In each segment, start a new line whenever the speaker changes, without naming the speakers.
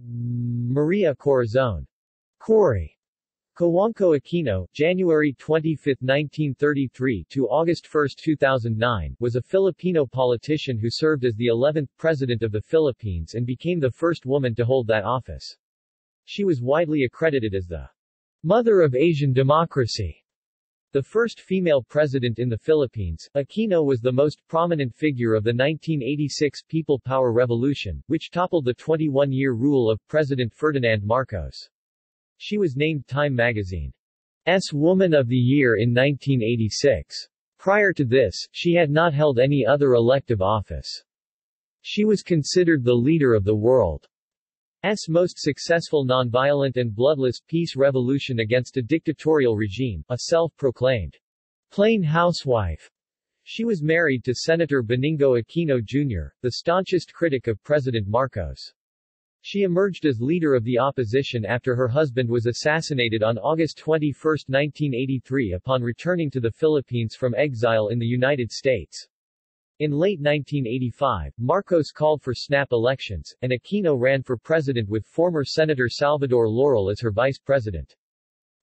Maria Corazon Cory Cojuangco Aquino, January 25, 1933 to August 1, 2009, was a Filipino politician who served as the 11th President of the Philippines and became the first woman to hold that office. She was widely accredited as the Mother of Asian Democracy. The first female president in the Philippines, Aquino was the most prominent figure of the 1986 People Power Revolution, which toppled the 21-year rule of President Ferdinand Marcos. She was named Time magazine's Woman of the Year in 1986. Prior to this, she had not held any other elective office. She was considered the leader of the world's most successful nonviolent and bloodless peace revolution against a dictatorial regime, a self-proclaimed plain housewife. She was married to Senator Benigno Aquino Jr., the staunchest critic of President Marcos. She emerged as leader of the opposition after her husband was assassinated on August 21, 1983 upon returning to the Philippines from exile in the United States. In late 1985, Marcos called for snap elections, and Aquino ran for president with former Senator Salvador Laurel as her vice president.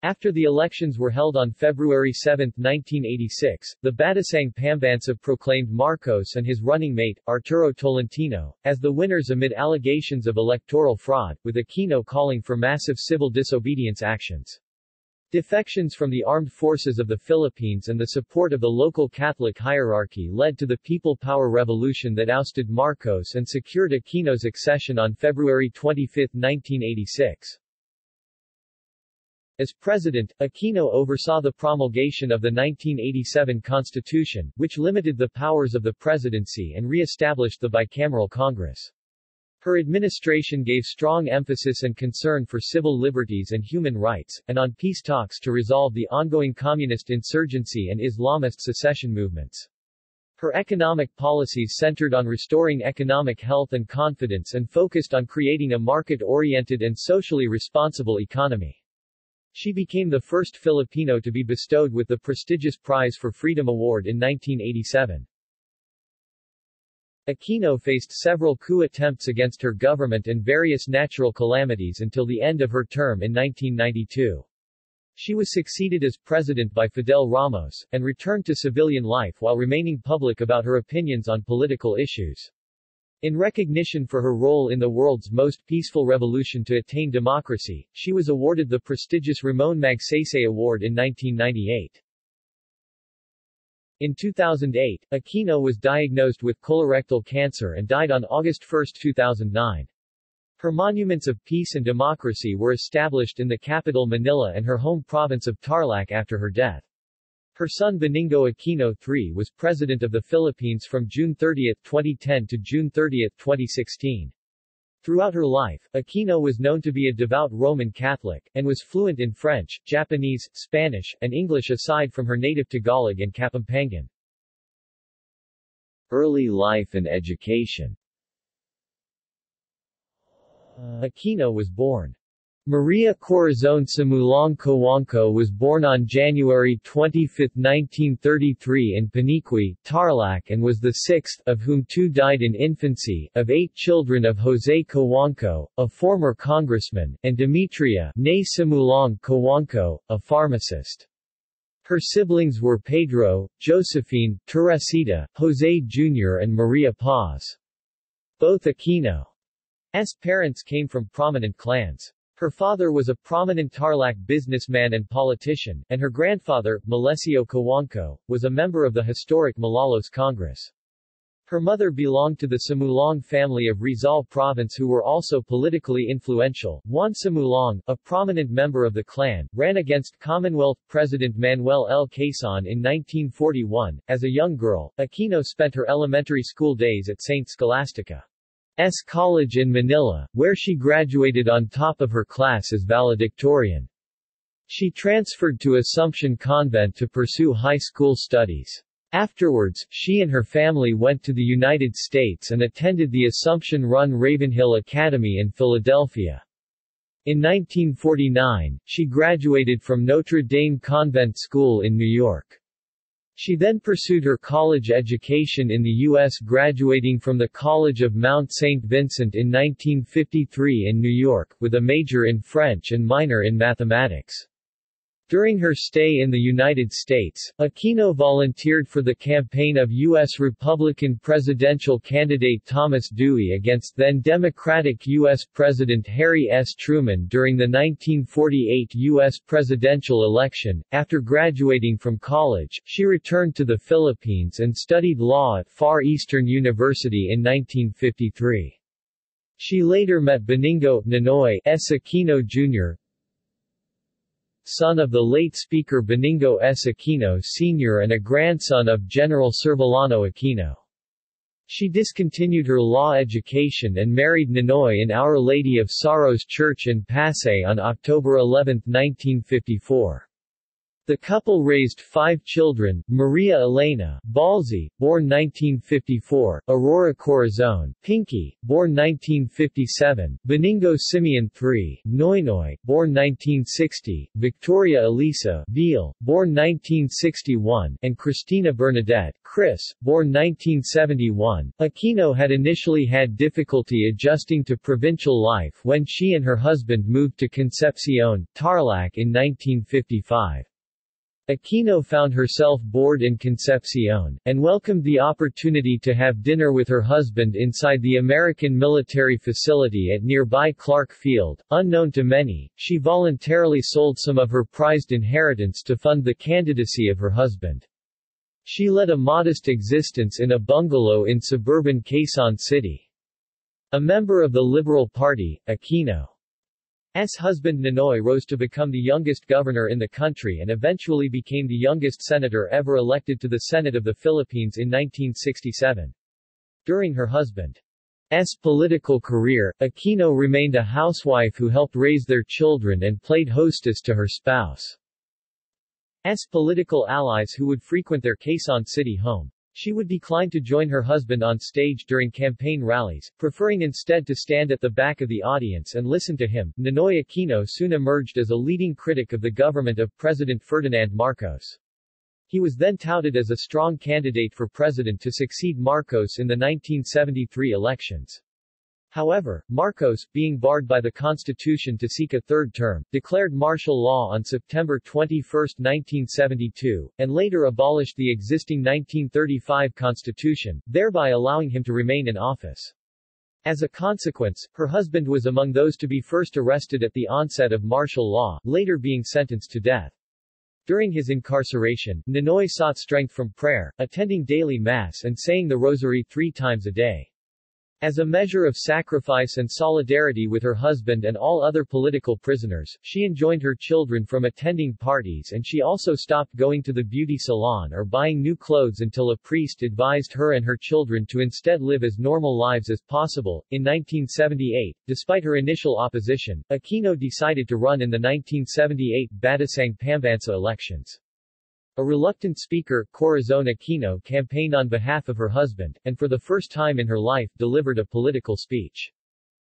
After the elections were held on February 7, 1986, the Batasang Pambansa proclaimed Marcos and his running mate, Arturo Tolentino, as the winners amid allegations of electoral fraud, with Aquino calling for massive civil disobedience actions. Defections from the armed forces of the Philippines and the support of the local Catholic hierarchy led to the People Power Revolution that ousted Marcos and secured Aquino's accession on February 25, 1986. As president, Aquino oversaw the promulgation of the 1987 Constitution, which limited the powers of the presidency and re-established the bicameral Congress. Her administration gave strong emphasis and concern for civil liberties and human rights, and on peace talks to resolve the ongoing communist insurgency and Islamist secession movements. Her economic policies centered on restoring economic health and confidence and focused on creating a market-oriented and socially responsible economy. She became the first Filipino to be bestowed with the prestigious Prize for Freedom Award in 1987. Aquino faced several coup attempts against her government and various natural calamities until the end of her term in 1992. She was succeeded as president by Fidel Ramos, and returned to civilian life while remaining public about her opinions on political issues. In recognition for her role in the world's most peaceful revolution to attain democracy, she was awarded the prestigious Ramon Magsaysay Award in 1998. In 2008, Aquino was diagnosed with colorectal cancer and died on August 1, 2009. Her monuments of peace and democracy were established in the capital Manila and her home province of Tarlac after her death. Her son Benigno Aquino III was President of the Philippines from June 30, 2010 to June 30, 2016. Throughout her life, Aquino was known to be a devout Roman Catholic, and was fluent in French, Japanese, Spanish, and English aside from her native Tagalog and Kapampangan. Early life and education Aquino was born Maria Corazon Sumulong Cojuangco was born on January 25, 1933 in Paniqui, Tarlac and was the sixth, of whom two died in infancy, of eight children of Jose Cojuangco, a former congressman, and Demetria née Sumulong Cojuangco, a pharmacist. Her siblings were Pedro, Josephine, Teresita, Jose Jr. and Maria Paz. Both Aquino's parents came from prominent clans. Her father was a prominent Tarlac businessman and politician, and her grandfather, Melecio Cojuangco, was a member of the historic Malolos Congress. Her mother belonged to the Sumulong family of Rizal province who were also politically influential. Juan Sumulong, a prominent member of the clan, ran against Commonwealth President Manuel L. Quezon in 1941. As a young girl, Aquino spent her elementary school days at St. Scholastica. S. College in Manila, where she graduated on top of her class as valedictorian. She transferred to Assumption Convent to pursue high school studies. Afterwards, she and her family went to the United States and attended the Assumption-run Ravenhill Academy in Philadelphia. In 1949, she graduated from Notre Dame Convent School in New York. She then pursued her college education in the U.S. graduating from the College of Mount St. Vincent in 1953 in New York, with a major in French and minor in mathematics. During her stay in the United States, Aquino volunteered for the campaign of U.S. Republican presidential candidate Thomas Dewey against then Democratic U.S. President Harry S. Truman during the 1948 U.S. presidential election. After graduating from college, she returned to the Philippines and studied law at Far Eastern University in 1953. She later met Benigno Ninoy S. Aquino Jr., son of the late Speaker Benigno S. Aquino Sr. and a grandson of General Servillano Aquino. She discontinued her law education and married Ninoy in Our Lady of Sorrows Church in Pasay on October 11, 1954. The couple raised five children, Maria Elena, Ballsy, born 1954, Aurora Corazon, Pinky, born 1957, Benigno Simeon III, Noynoy, born 1960, Victoria Elisa, Viel, born 1961, and Christina Bernadette, Chris, born 1971. Aquino had initially had difficulty adjusting to provincial life when she and her husband moved to Concepcion, Tarlac in 1955. Aquino found herself bored in Concepcion, and welcomed the opportunity to have dinner with her husband inside the American military facility at nearby Clark Field. Unknown to many, she voluntarily sold some of her prized inheritance to fund the candidacy of her husband. She led a modest existence in a bungalow in suburban Quezon City. A member of the Liberal Party, Aquino S. husband Ninoy rose to become the youngest governor in the country and eventually became the youngest senator ever elected to the Senate of the Philippines in 1967. During her husband's political career, Aquino remained a housewife who helped raise their children and played hostess to her spouse. S. political allies who would frequent their Quezon City home. She would decline to join her husband on stage during campaign rallies, preferring instead to stand at the back of the audience and listen to him. Ninoy Aquino soon emerged as a leading critic of the government of President Ferdinand Marcos. He was then touted as a strong candidate for president to succeed Marcos in the 1973 elections. However, Marcos, being barred by the Constitution to seek a third term, declared martial law on September 21, 1972, and later abolished the existing 1935 Constitution, thereby allowing him to remain in office. As a consequence, her husband was among those to be first arrested at the onset of martial law, later being sentenced to death. During his incarceration, Ninoy sought strength from prayer, attending daily mass and saying the rosary three times a day. As a measure of sacrifice and solidarity with her husband and all other political prisoners, she enjoined her children from attending parties and she also stopped going to the beauty salon or buying new clothes until a priest advised her and her children to instead live as normal lives as possible. In 1978, despite her initial opposition, Aquino decided to run in the 1978 Batasang Pambansa elections. A reluctant speaker, Corazon Aquino campaigned on behalf of her husband, and for the first time in her life delivered a political speech.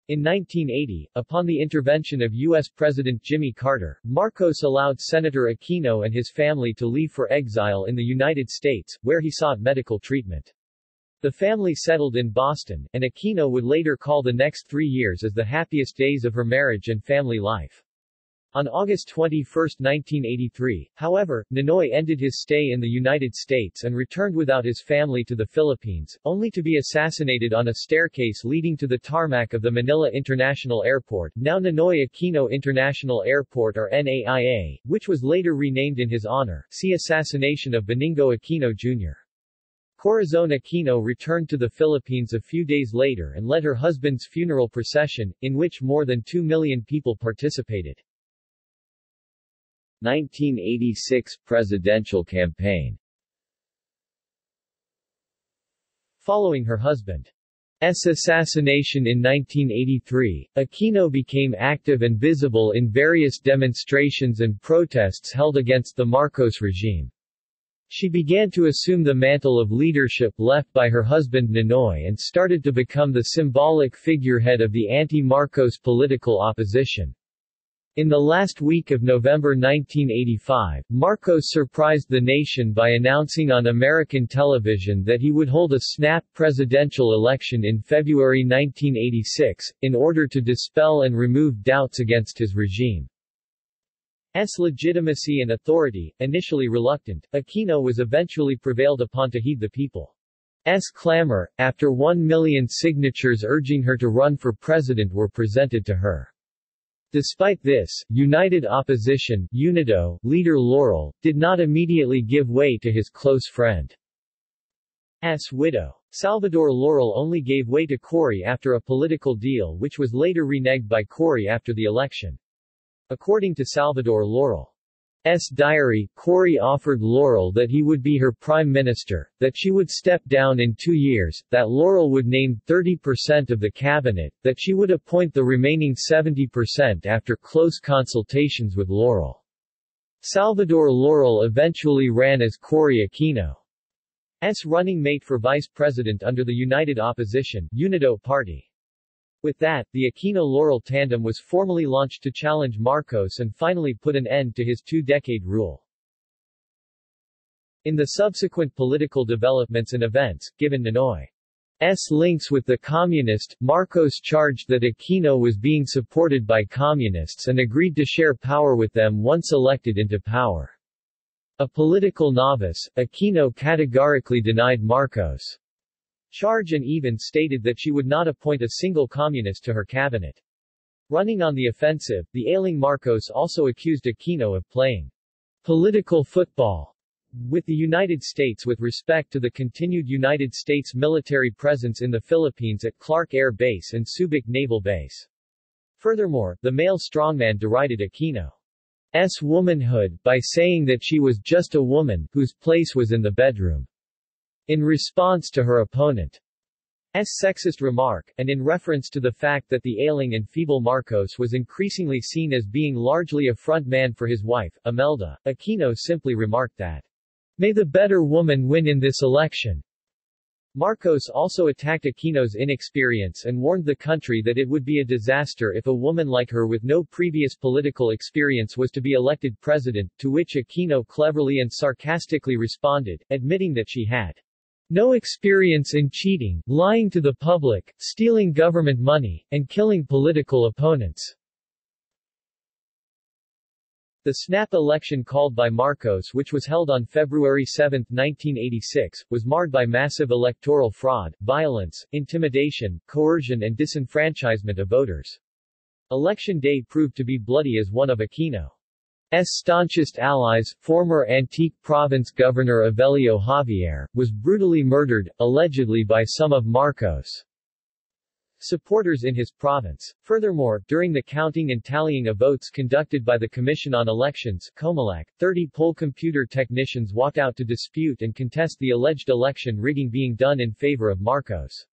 In 1980, upon the intervention of U.S. President Jimmy Carter, Marcos allowed Senator Aquino and his family to leave for exile in the United States, where he sought medical treatment. The family settled in Boston, and Aquino would later call the next three years as the happiest days of her marriage and family life. On August 21, 1983, however, Ninoy ended his stay in the United States and returned without his family to the Philippines, only to be assassinated on a staircase leading to the tarmac of the Manila International Airport, now Ninoy Aquino International Airport or NAIA, which was later renamed in his honor. See Assassination of Benigno Aquino Jr. Corazon Aquino returned to the Philippines a few days later and led her husband's funeral procession, in which more than 2 million people participated. 1986 presidential campaign Following her husband's assassination in 1983, Aquino became active and visible in various demonstrations and protests held against the Marcos regime. She began to assume the mantle of leadership left by her husband Ninoy and started to become the symbolic figurehead of the anti-Marcos political opposition. In the last week of November 1985, Marcos surprised the nation by announcing on American television that he would hold a snap presidential election in February 1986, in order to dispel and remove doubts against his regime. S legitimacy and authority, initially reluctant, Aquino was eventually prevailed upon to heed the people's clamor, after one million signatures urging her to run for president were presented to her. Despite this, United Opposition UNIDO leader Laurel, did not immediately give way to his close friend friend's widow. Salvador Laurel only gave way to Cory after a political deal which was later reneged by Cory after the election. According to Salvador Laurel, S. diary, Cory offered Laurel that he would be her prime minister, that she would step down in two years, that Laurel would name 30% of the cabinet, that she would appoint the remaining 70% after close consultations with Laurel. Salvador Laurel eventually ran as Cory Aquino's running mate for vice president under the United Opposition UNIDO party. With that, the Aquino-Laurel tandem was formally launched to challenge Marcos and finally put an end to his two-decade rule. In the subsequent political developments and events, given Ninoy's links with the communist, Marcos charged that Aquino was being supported by communists and agreed to share power with them once elected into power. A political novice, Aquino categorically denied Marcos' Charge and even stated that she would not appoint a single communist to her cabinet. Running on the offensive, the ailing Marcos also accused Aquino of playing political football with the United States with respect to the continued United States military presence in the Philippines at Clark Air Base and Subic Naval Base. Furthermore, the male strongman derided Aquino's womanhood, by saying that she was just a woman, whose place was in the bedroom. In response to her opponent's sexist remark, and in reference to the fact that the ailing and feeble Marcos was increasingly seen as being largely a front man for his wife, Imelda, Aquino simply remarked that, May the better woman win in this election. Marcos also attacked Aquino's inexperience and warned the country that it would be a disaster if a woman like her with no previous political experience was to be elected president, to which Aquino cleverly and sarcastically responded, admitting that she had no experience in cheating, lying to the public, stealing government money, and killing political opponents. The snap election called by Marcos which was held on February 7, 1986, was marred by massive electoral fraud, violence, intimidation, coercion and disenfranchisement of voters. Election day proved to be bloody as one of Aquino. S. staunchest allies, former Antique province governor Evelio Javier, was brutally murdered, allegedly by some of Marcos' supporters in his province. Furthermore, during the counting and tallying of votes conducted by the Commission on Elections COMELEC, 30 poll computer technicians walked out to dispute and contest the alleged election rigging being done in favor of Marcos.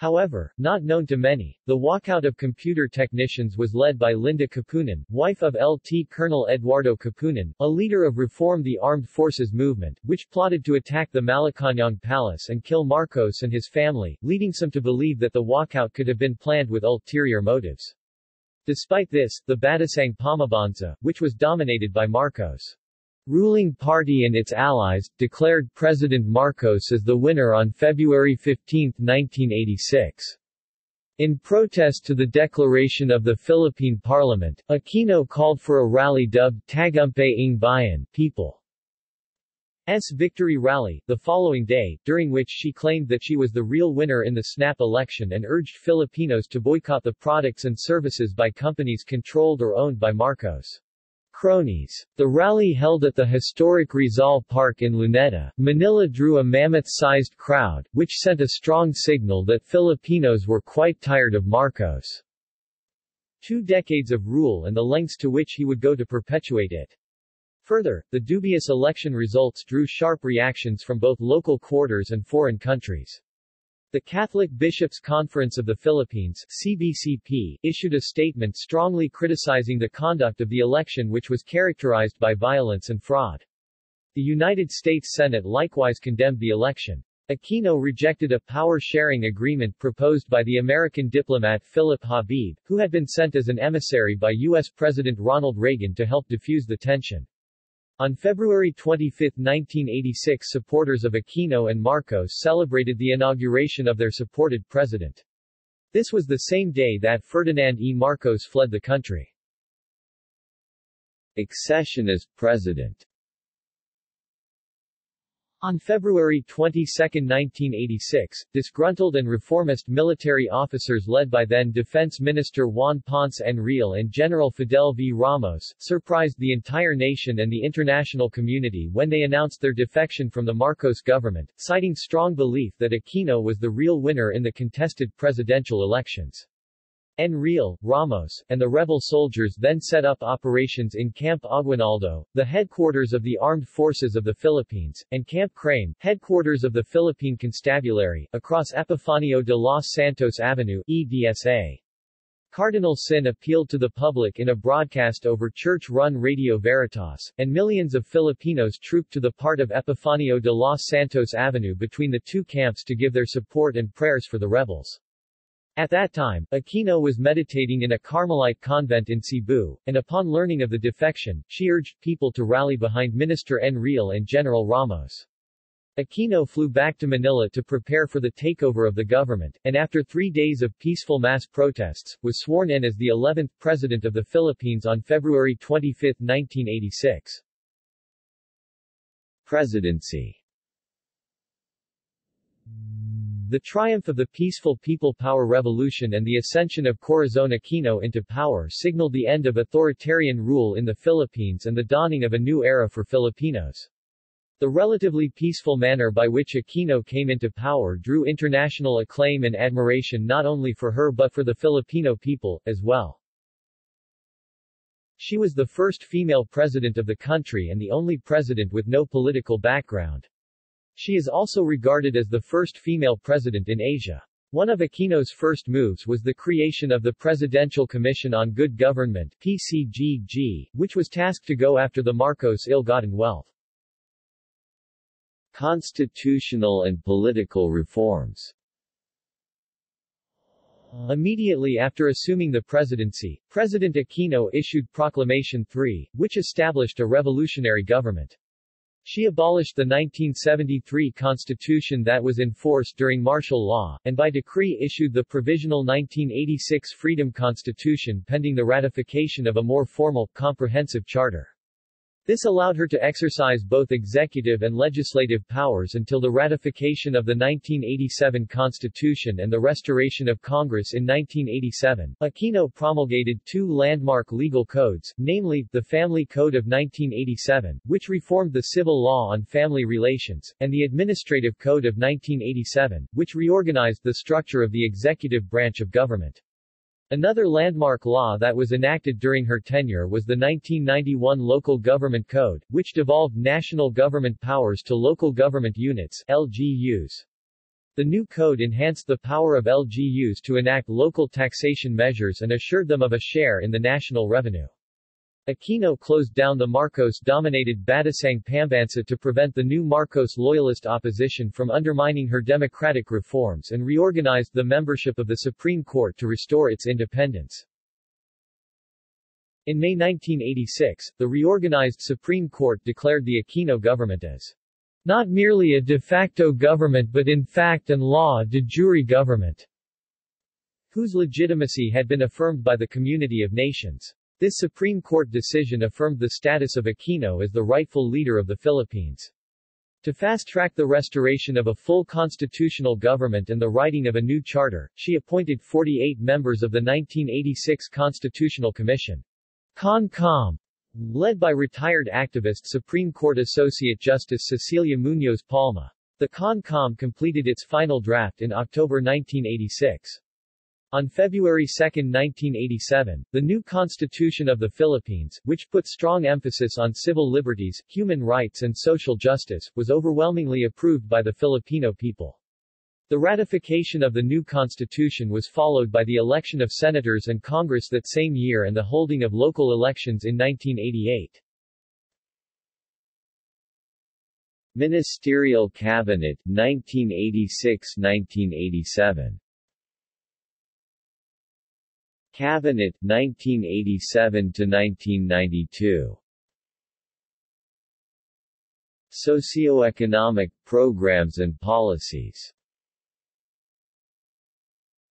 However, not known to many, the walkout of computer technicians was led by Linda Kapunan, wife of LT Colonel Eduardo Kapunan, a leader of Reform the Armed Forces movement, which plotted to attack the Malacañang Palace and kill Marcos and his family, leading some to believe that the walkout could have been planned with ulterior motives. Despite this, the Batasang Pamabansa, which was dominated by Marcos' ruling party and its allies, declared President Marcos as the winner on February 15, 1986. In protest to the declaration of the Philippine Parliament, Aquino called for a rally dubbed Tagumpay ng Bayan People's Victory Rally, the following day, during which she claimed that she was the real winner in the snap election and urged Filipinos to boycott the products and services by companies controlled or owned by Marcos. Cronies. The rally held at the historic Rizal Park in Luneta, Manila drew a mammoth-sized crowd, which sent a strong signal that Filipinos were quite tired of Marcos' two decades of rule and the lengths to which he would go to perpetuate it. Further, the dubious election results drew sharp reactions from both local quarters and foreign countries. The Catholic Bishops' Conference of the Philippines CBCP, issued a statement strongly criticizing the conduct of the election which was characterized by violence and fraud. The United States Senate likewise condemned the election. Aquino rejected a power-sharing agreement proposed by the American diplomat Philip Habib, who had been sent as an emissary by U.S. President Ronald Reagan to help defuse the tension. On February 25, 1986 supporters of Aquino and Marcos celebrated the inauguration of their supported president. This was the same day that Ferdinand E. Marcos fled the country. Accession as president on February 22, 1986, disgruntled and reformist military officers led by then Defense Minister Juan Ponce Enrile and General Fidel V. Ramos, surprised the entire nation and the international community when they announced their defection from the Marcos government, citing strong belief that Aquino was the real winner in the contested presidential elections. Enrile, Ramos, and the rebel soldiers then set up operations in Camp Aguinaldo, the headquarters of the Armed Forces of the Philippines, and Camp Crame, headquarters of the Philippine Constabulary, across Epifanio de los Santos Avenue, EDSA. Cardinal Sin appealed to the public in a broadcast over church-run Radio Veritas, and millions of Filipinos trooped to the part of Epifanio de los Santos Avenue between the two camps to give their support and prayers for the rebels. At that time, Aquino was meditating in a Carmelite convent in Cebu, and upon learning of the defection, she urged people to rally behind Minister Enrile and General Ramos. Aquino flew back to Manila to prepare for the takeover of the government, and after three days of peaceful mass protests, was sworn in as the 11th President of the Philippines on February 25, 1986. Presidency the triumph of the peaceful People Power Revolution and the ascension of Corazon Aquino into power signaled the end of authoritarian rule in the Philippines and the dawning of a new era for Filipinos. The relatively peaceful manner by which Aquino came into power drew international acclaim and admiration not only for her but for the Filipino people, as well. She was the first female president of the country and the only president with no political background. She is also regarded as the first female president in Asia. One of Aquino's first moves was the creation of the Presidential Commission on Good Government PCGG, which was tasked to go after the Marcos ill-gotten wealth. Constitutional and political reforms Immediately after assuming the presidency, President Aquino issued Proclamation 3, which established a revolutionary government. She abolished the 1973 constitution that was in force during martial law, and by decree issued the provisional 1986 Freedom Constitution pending the ratification of a more formal, comprehensive charter. This allowed her to exercise both executive and legislative powers until the ratification of the 1987 Constitution and the restoration of Congress in 1987. Aquino promulgated two landmark legal codes, namely, the Family Code of 1987, which reformed the civil law on family relations, and the Administrative Code of 1987, which reorganized the structure of the executive branch of government. Another landmark law that was enacted during her tenure was the 1991 Local Government Code, which devolved national government powers to local government units LGUs. The new code enhanced the power of LGUs to enact local taxation measures and assured them of a share in the national revenue. Aquino closed down the Marcos-dominated Batasang Pambansa to prevent the new Marcos loyalist opposition from undermining her democratic reforms and reorganized the membership of the Supreme Court to restore its independence. In May 1986, the reorganized Supreme Court declared the Aquino government as not merely a de facto government but in fact and law a de jure government, whose legitimacy had been affirmed by the community of nations. This Supreme Court decision affirmed the status of Aquino as the rightful leader of the Philippines. To fast-track the restoration of a full constitutional government and the writing of a new charter, she appointed 48 members of the 1986 Constitutional Commission. CONCOM, led by retired activist Supreme Court Associate Justice Cecilia Muñoz Palma. The CONCOM completed its final draft in October 1986. On February 2, 1987, the new Constitution of the Philippines, which put strong emphasis on civil liberties, human rights and social justice, was overwhelmingly approved by the Filipino people. The ratification of the new constitution was followed by the election of senators and Congress that same year and the holding of local elections in 1988. Ministerial Cabinet 1986-1987 Cabinet 1987 to 1992 Socioeconomic programs and policies.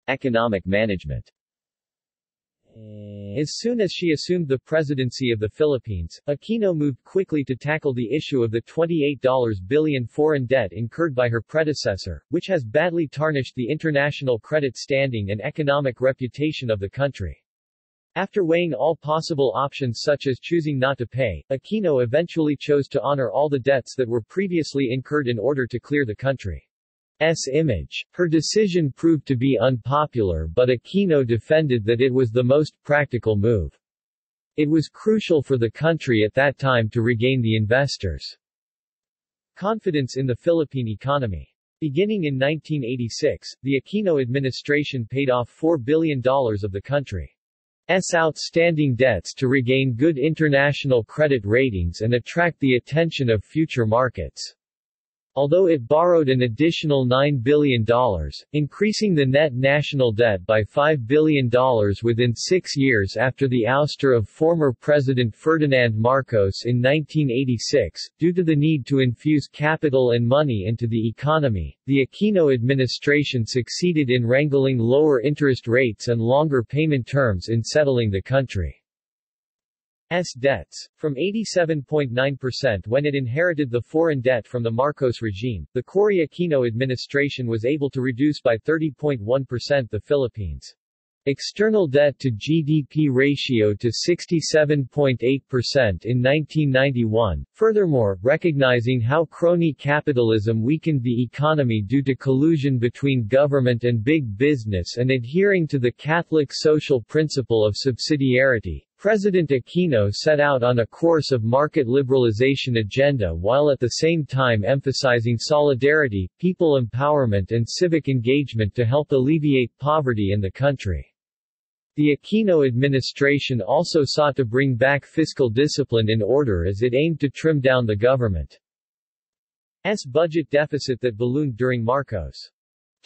Economic management eh, as soon as she assumed the presidency of the Philippines, Aquino moved quickly to tackle the issue of the $28 billion foreign debt incurred by her predecessor, which has badly tarnished the international credit standing and economic reputation of the country. After weighing all possible options such as choosing not to pay, Aquino eventually chose to honor all the debts that were previously incurred in order to clear the country. S image. Her decision proved to be unpopular but Aquino defended that it was the most practical move. It was crucial for the country at that time to regain the investors' confidence in the Philippine economy. Beginning in 1986, the Aquino administration paid off $4 billion of the country's outstanding debts to regain good international credit ratings and attract the attention of future markets although it borrowed an additional $9 billion, increasing the net national debt by $5 billion within six years after the ouster of former President Ferdinand Marcos in 1986. Due to the need to infuse capital and money into the economy, the Aquino administration succeeded in wrangling lower interest rates and longer payment terms in settling the country. S debts. From 87.9% when it inherited the foreign debt from the Marcos regime, the Cory Aquino administration was able to reduce by 30.1% the Philippines' external debt to GDP ratio to 67.8% in 1991. Furthermore, recognizing how crony capitalism weakened the economy due to collusion between government and big business and adhering to the Catholic social principle of subsidiarity, President Aquino set out on a course of market liberalization agenda while at the same time emphasizing solidarity, people empowerment and civic engagement to help alleviate poverty in the country. The Aquino administration also sought to bring back fiscal discipline in order as it aimed to trim down the government's budget deficit that ballooned during Marcos'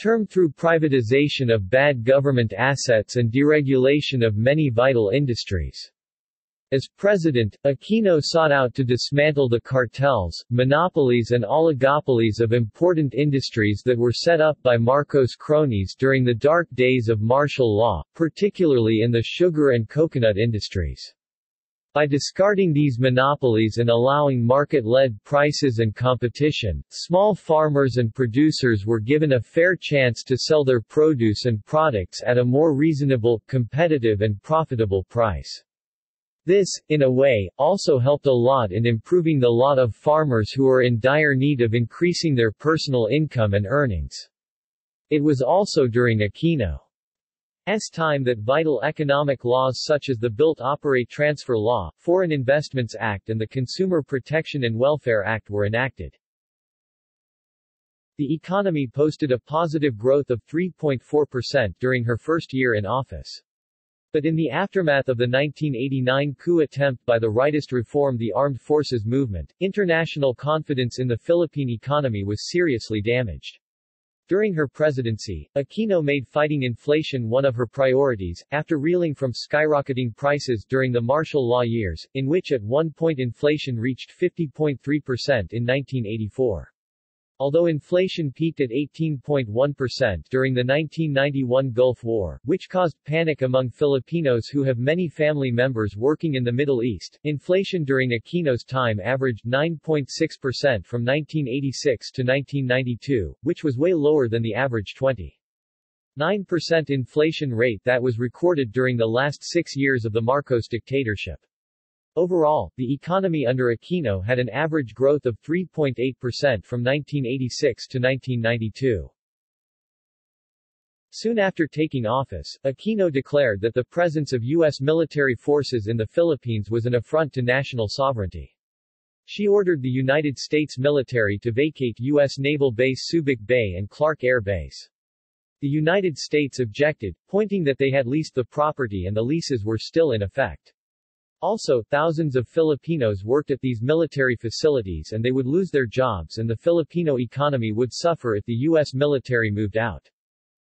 term through privatization of bad government assets and deregulation of many vital industries. As president, Aquino sought out to dismantle the cartels, monopolies and oligopolies of important industries that were set up by Marcos cronies during the dark days of martial law, particularly in the sugar and coconut industries. By discarding these monopolies and allowing market-led prices and competition, small farmers and producers were given a fair chance to sell their produce and products at a more reasonable, competitive and profitable price. This, in a way, also helped a lot in improving the lot of farmers who are in dire need of increasing their personal income and earnings. It was also during Aquino S time that vital economic laws such as the Built-Operate Transfer Law, Foreign Investments Act and the Consumer Protection and Welfare Act were enacted. The economy posted a positive growth of 3.4% during her first year in office. But in the aftermath of the 1989 coup attempt by the rightist Reform the Armed Forces movement, international confidence in the Philippine economy was seriously damaged. During her presidency, Aquino made fighting inflation one of her priorities, after reeling from skyrocketing prices during the martial law years, in which at one point inflation reached 50.3% in 1984. Although inflation peaked at 18.1% during the 1991 Gulf War, which caused panic among Filipinos who have many family members working in the Middle East, inflation during Aquino's time averaged 9.6% from 1986 to 1992, which was way lower than the average 20. 9% inflation rate that was recorded during the last six years of the Marcos dictatorship. Overall, the economy under Aquino had an average growth of 3.8% from 1986 to 1992. Soon after taking office, Aquino declared that the presence of U.S. military forces in the Philippines was an affront to national sovereignty. She ordered the United States military to vacate U.S. Naval Base Subic Bay and Clark Air Base. The United States objected, pointing that they had leased the property and the leases were still in effect. Also, thousands of Filipinos worked at these military facilities and they would lose their jobs and the Filipino economy would suffer if the U.S. military moved out.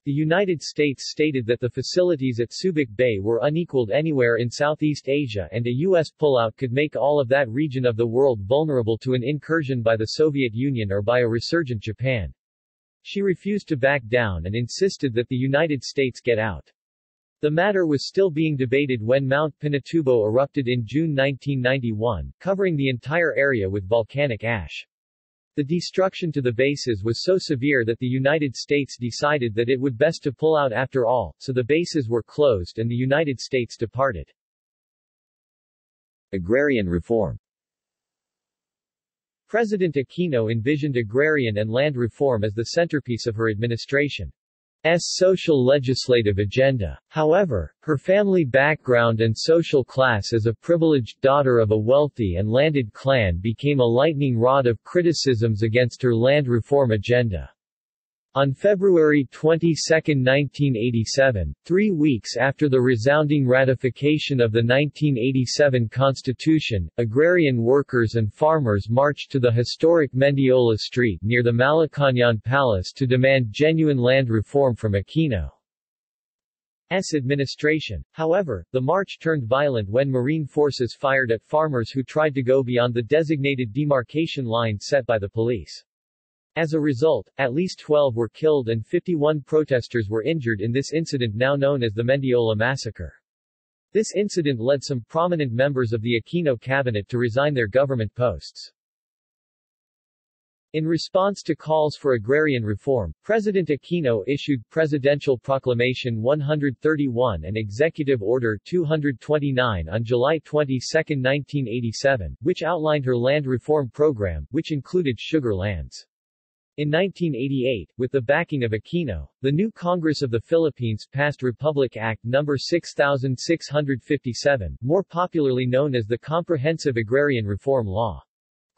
The United States stated that the facilities at Subic Bay were unequaled anywhere in Southeast Asia and a U.S. pullout could make all of that region of the world vulnerable to an incursion by the Soviet Union or by a resurgent Japan. She refused to back down and insisted that the United States get out. The matter was still being debated when Mount Pinatubo erupted in June 1991, covering the entire area with volcanic ash. The destruction to the bases was so severe that the United States decided that it would best to pull out after all, so the bases were closed and the United States departed. Agrarian reform President Aquino envisioned agrarian and land reform as the centerpiece of her administration. S social legislative agenda. However, her family background and social class as a privileged daughter of a wealthy and landed clan became a lightning rod of criticisms against her land reform agenda. On February 22, 1987, three weeks after the resounding ratification of the 1987 Constitution, agrarian workers and farmers marched to the historic Mendiola Street near the Malacañang Palace to demand genuine land reform from Aquino's administration. However, the march turned violent when Marine forces fired at farmers who tried to go beyond the designated demarcation line set by the police. As a result, at least 12 were killed and 51 protesters were injured in this incident now known as the Mendiola Massacre. This incident led some prominent members of the Aquino cabinet to resign their government posts. In response to calls for agrarian reform, President Aquino issued Presidential Proclamation 131 and Executive Order 229 on July 22, 1987, which outlined her land reform program, which included sugar lands. In 1988, with the backing of Aquino, the new Congress of the Philippines passed Republic Act No. 6657, more popularly known as the Comprehensive Agrarian Reform Law.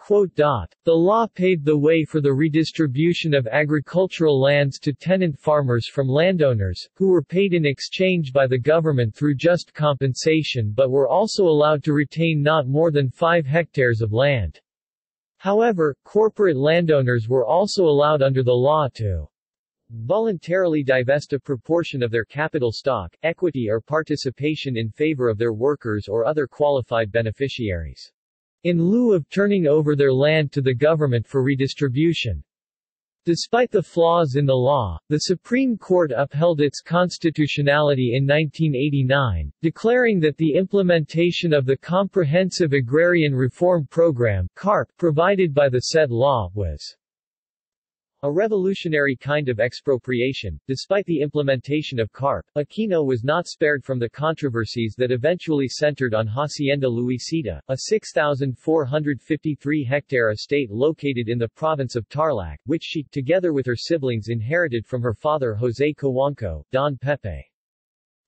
The law paved the way for the redistribution of agricultural lands to tenant farmers from landowners, who were paid in exchange by the government through just compensation but were also allowed to retain not more than 5 hectares of land. However, corporate landowners were also allowed under the law to voluntarily divest a proportion of their capital stock, equity or participation in favor of their workers or other qualified beneficiaries. In lieu of turning over their land to the government for redistribution. Despite the flaws in the law, the Supreme Court upheld its constitutionality in 1989, declaring that the implementation of the Comprehensive Agrarian Reform Program provided by the said law was a revolutionary kind of expropriation. Despite the implementation of CARP, Aquino was not spared from the controversies that eventually centered on Hacienda Luisita, a 6,453-hectare estate located in the province of Tarlac, which she, together with her siblings inherited from her father José Cojuangco, Don Pepe.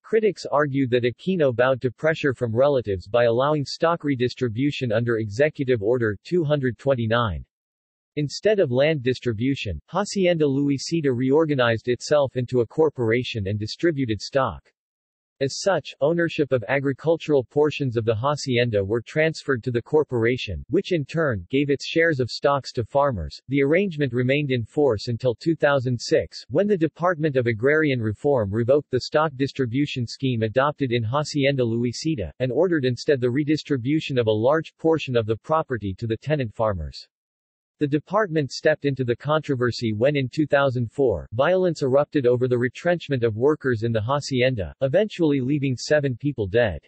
Critics argued that Aquino bowed to pressure from relatives by allowing stock redistribution under Executive Order 229. Instead of land distribution, Hacienda Luisita reorganized itself into a corporation and distributed stock. As such, ownership of agricultural portions of the hacienda were transferred to the corporation, which in turn, gave its shares of stocks to farmers. The arrangement remained in force until 2006, when the Department of Agrarian Reform revoked the stock distribution scheme adopted in Hacienda Luisita, and ordered instead the redistribution of a large portion of the property to the tenant farmers. The department stepped into the controversy when in 2004, violence erupted over the retrenchment of workers in the hacienda, eventually leaving seven people dead.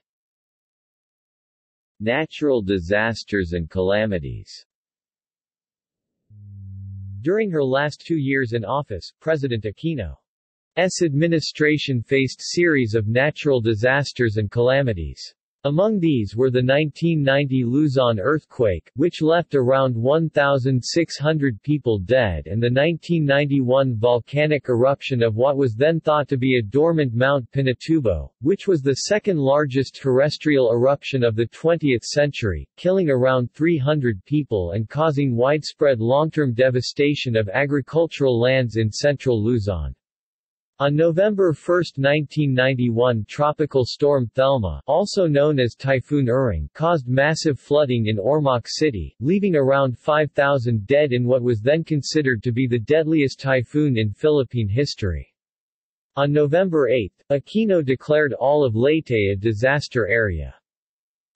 Natural disasters and calamities During her last two years in office, President Aquino's administration faced series of natural disasters and calamities. Among these were the 1990 Luzon earthquake, which left around 1,600 people dead and the 1991 volcanic eruption of what was then thought to be a dormant Mount Pinatubo, which was the second largest terrestrial eruption of the 20th century, killing around 300 people and causing widespread long-term devastation of agricultural lands in central Luzon. On November 1, 1991 Tropical Storm Thelma also known as Typhoon Uring caused massive flooding in Ormoc City, leaving around 5,000 dead in what was then considered to be the deadliest typhoon in Philippine history. On November 8, Aquino declared all of Leyte a disaster area.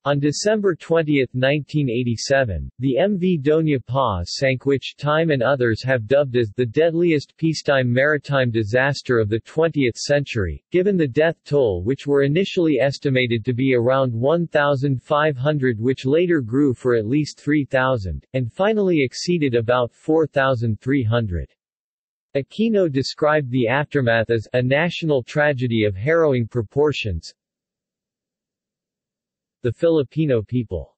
On December 20, 1987, the MV Doña Paz sank which Time and others have dubbed as the deadliest peacetime maritime disaster of the 20th century, given the death toll which were initially estimated to be around 1,500 which later grew for at least 3,000, and finally exceeded about 4,300. Aquino described the aftermath as a national tragedy of harrowing proportions, the Filipino people's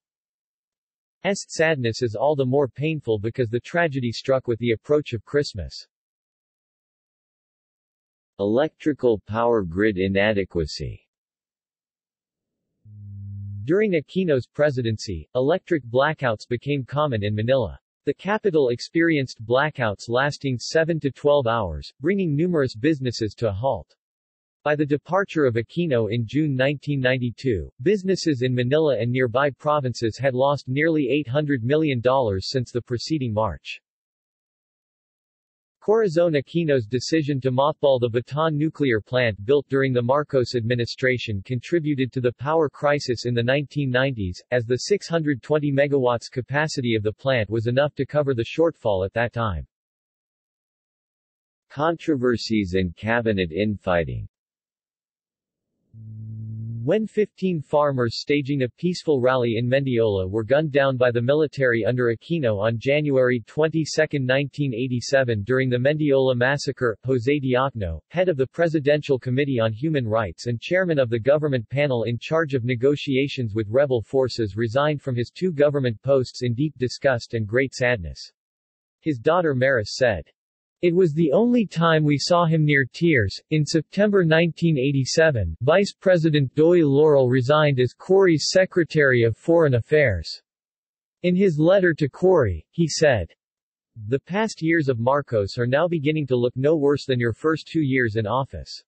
sadness is all the more painful because the tragedy struck with the approach of Christmas. Electrical power grid inadequacy During Aquino's presidency, electric blackouts became common in Manila. The capital experienced blackouts lasting 7 to 12 hours, bringing numerous businesses to a halt. By the departure of Aquino in June 1992, businesses in Manila and nearby provinces had lost nearly $800 million since the preceding March. Corazon Aquino's decision to mothball the Bataan nuclear plant built during the Marcos administration contributed to the power crisis in the 1990s, as the 620 megawatts capacity of the plant was enough to cover the shortfall at that time. Controversies and cabinet infighting when 15 farmers staging a peaceful rally in Mendiola were gunned down by the military under Aquino on January 22, 1987 during the Mendiola massacre, José Diokno, head of the Presidential Committee on Human Rights and chairman of the government panel in charge of negotiations with rebel forces resigned from his two government posts in deep disgust and great sadness. His daughter Maris said, it was the only time we saw him near tears. In September 1987, Vice President Doy Laurel resigned as Cory's Secretary of Foreign Affairs. In his letter to Cory, he said, The past years of Marcos are now beginning to look no worse than your first two years in office.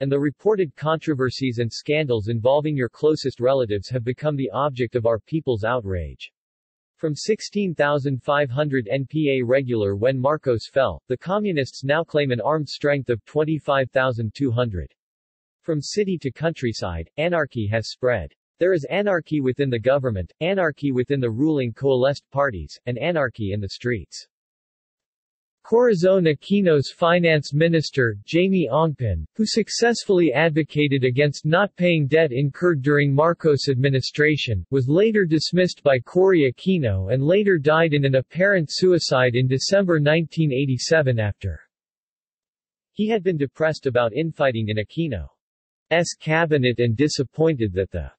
And the reported controversies and scandals involving your closest relatives have become the object of our people's outrage. From 16,500 NPA regular when Marcos fell, the Communists now claim an armed strength of 25,200. From city to countryside, anarchy has spread. There is anarchy within the government, anarchy within the ruling coalesced parties, and anarchy in the streets. Corazon Aquino's finance minister, Jaime Ongpin, who successfully advocated against not paying debt incurred during Marcos' administration, was later dismissed by Cory Aquino and later died in an apparent suicide in December 1987 after he had been depressed about infighting in Aquino's cabinet and disappointed that the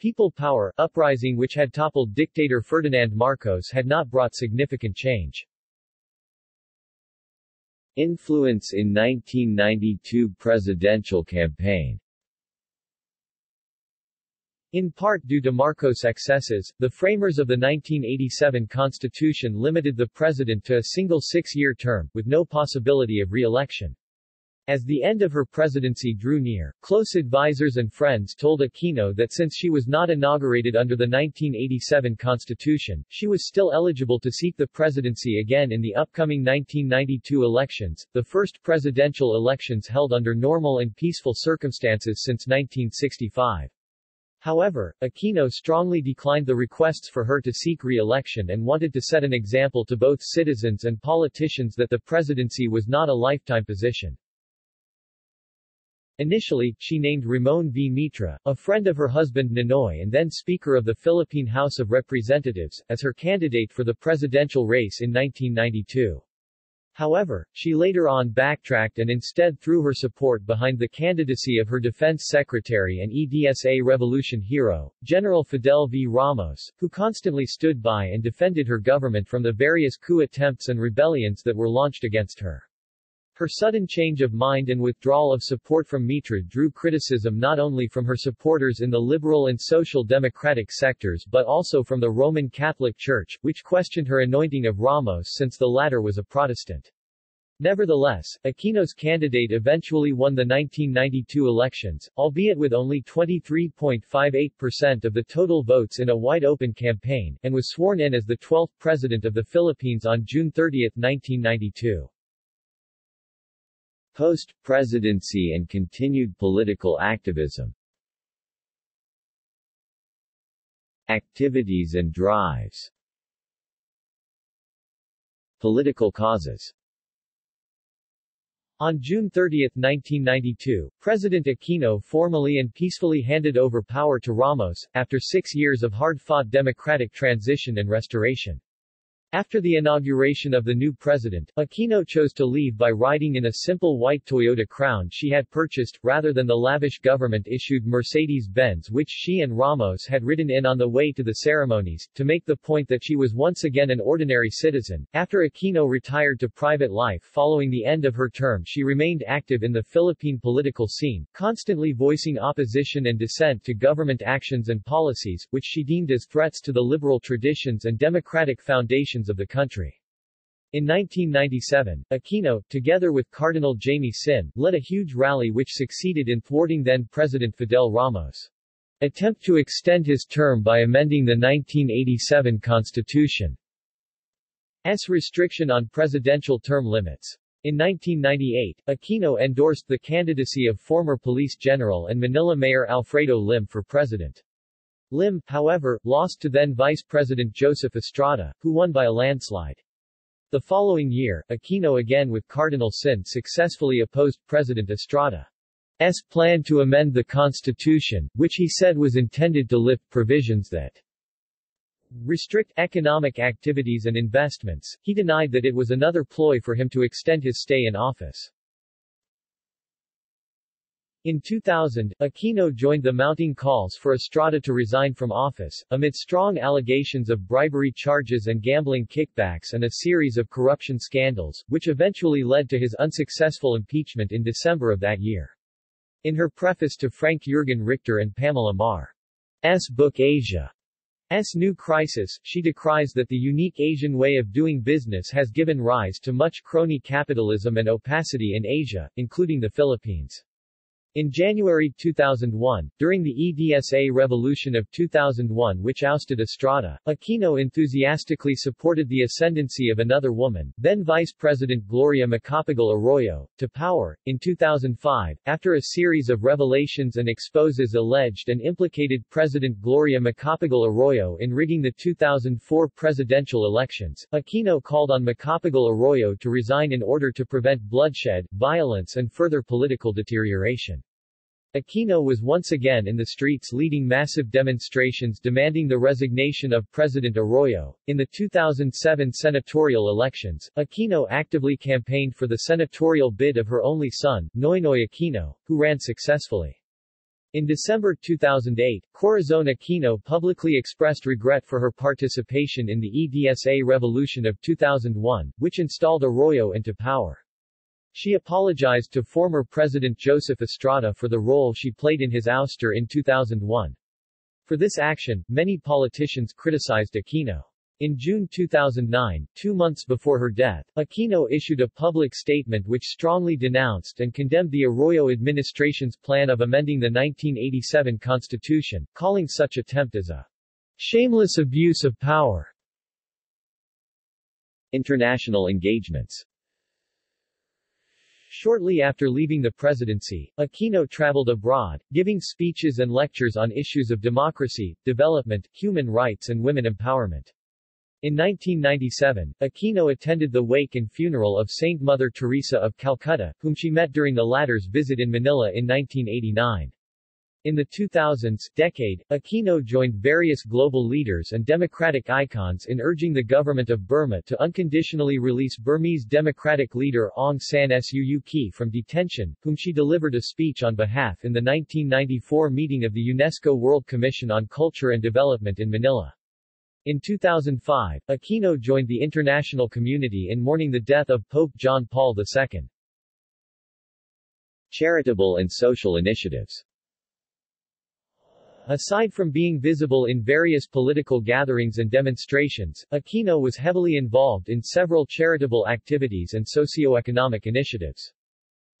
People Power uprising which had toppled dictator Ferdinand Marcos had not brought significant change. Influence in 1992 presidential campaign in part due to Marcos' excesses, the framers of the 1987 Constitution limited the president to a single six-year term, with no possibility of re-election. As the end of her presidency drew near, close advisers and friends told Aquino that since she was not inaugurated under the 1987 Constitution, she was still eligible to seek the presidency again in the upcoming 1992 elections, the first presidential elections held under normal and peaceful circumstances since 1965. However, Aquino strongly declined the requests for her to seek re-election and wanted to set an example to both citizens and politicians that the presidency was not a lifetime position. Initially, she named Ramon V. Mitra, a friend of her husband Ninoy and then Speaker of the Philippine House of Representatives, as her candidate for the presidential race in 1992. However, she later on backtracked and instead threw her support behind the candidacy of her defense secretary and EDSA revolution hero, General Fidel V. Ramos, who constantly stood by and defended her government from the various coup attempts and rebellions that were launched against her. Her sudden change of mind and withdrawal of support from Mitra drew criticism not only from her supporters in the liberal and social democratic sectors but also from the Roman Catholic Church, which questioned her anointing of Ramos since the latter was a Protestant. Nevertheless, Aquino's candidate eventually won the 1992 elections, albeit with only 23.58% of the total votes in a wide-open campaign, and was sworn in as the 12th President of the Philippines on June 30, 1992. Post-presidency and continued political activism. Activities and drives. Political causes. On June 30, 1992, President Aquino formally and peacefully handed over power to Ramos, after six years of hard-fought democratic transition and restoration. After the inauguration of the new president, Aquino chose to leave by riding in a simple white Toyota Crown she had purchased, rather than the lavish government-issued Mercedes-Benz which she and Ramos had ridden in on the way to the ceremonies, to make the point that she was once again an ordinary citizen. After Aquino retired to private life following the end of her term she remained active in the Philippine political scene, constantly voicing opposition and dissent to government actions and policies, which she deemed as threats to the liberal traditions and democratic foundations of the country. In 1997, Aquino, together with Cardinal Jaime Sin, led a huge rally which succeeded in thwarting then-President Fidel Ramos' attempt to extend his term by amending the 1987 Constitution. S restriction on presidential term limits. In 1998, Aquino endorsed the candidacy of former police general and Manila Mayor Alfredo Lim for president. Lim, however, lost to then Vice President Joseph Estrada, who won by a landslide. The following year, Aquino again with Cardinal Sin successfully opposed President Estrada's plan to amend the Constitution, which he said was intended to lift provisions that restrict economic activities and investments. He denied that it was another ploy for him to extend his stay in office. In 2000, Aquino joined the mounting calls for Estrada to resign from office, amid strong allegations of bribery charges and gambling kickbacks and a series of corruption scandals, which eventually led to his unsuccessful impeachment in December of that year. In her preface to Frank Jürgen Richter and Pamela Marr's book Asia, S. New Crisis, she decries that the unique Asian way of doing business has given rise to much crony capitalism and opacity in Asia, including the Philippines. In January 2001, during the EDSA revolution of 2001 which ousted Estrada, Aquino enthusiastically supported the ascendancy of another woman, then Vice President Gloria Macapagal Arroyo, to power. In 2005, after a series of revelations and exposes alleged and implicated President Gloria Macapagal Arroyo in rigging the 2004 presidential elections, Aquino called on Macapagal Arroyo to resign in order to prevent bloodshed, violence and further political deterioration. Aquino was once again in the streets leading massive demonstrations demanding the resignation of President Arroyo. In the 2007 senatorial elections, Aquino actively campaigned for the senatorial bid of her only son, Noynoy Aquino, who ran successfully. In December 2008, Corazon Aquino publicly expressed regret for her participation in the EDSA revolution of 2001, which installed Arroyo into power. She apologized to former President Joseph Estrada for the role she played in his ouster in 2001. For this action, many politicians criticized Aquino. In June 2009, two months before her death, Aquino issued a public statement which strongly denounced and condemned the Arroyo administration's plan of amending the 1987 Constitution, calling such attempt as a shameless abuse of power. International engagements Shortly after leaving the presidency, Aquino traveled abroad, giving speeches and lectures on issues of democracy, development, human rights and women empowerment. In 1997, Aquino attended the wake and funeral of Saint Mother Teresa of Calcutta, whom she met during the latter's visit in Manila in 1989. In the 2000s decade, Aquino joined various global leaders and democratic icons in urging the government of Burma to unconditionally release Burmese democratic leader Aung San Suu Kyi from detention, whom she delivered a speech on behalf in the 1994 meeting of the UNESCO World Commission on Culture and Development in Manila. In 2005, Aquino joined the international community in mourning the death of Pope John Paul II. Charitable and social initiatives Aside from being visible in various political gatherings and demonstrations, Aquino was heavily involved in several charitable activities and socio-economic initiatives.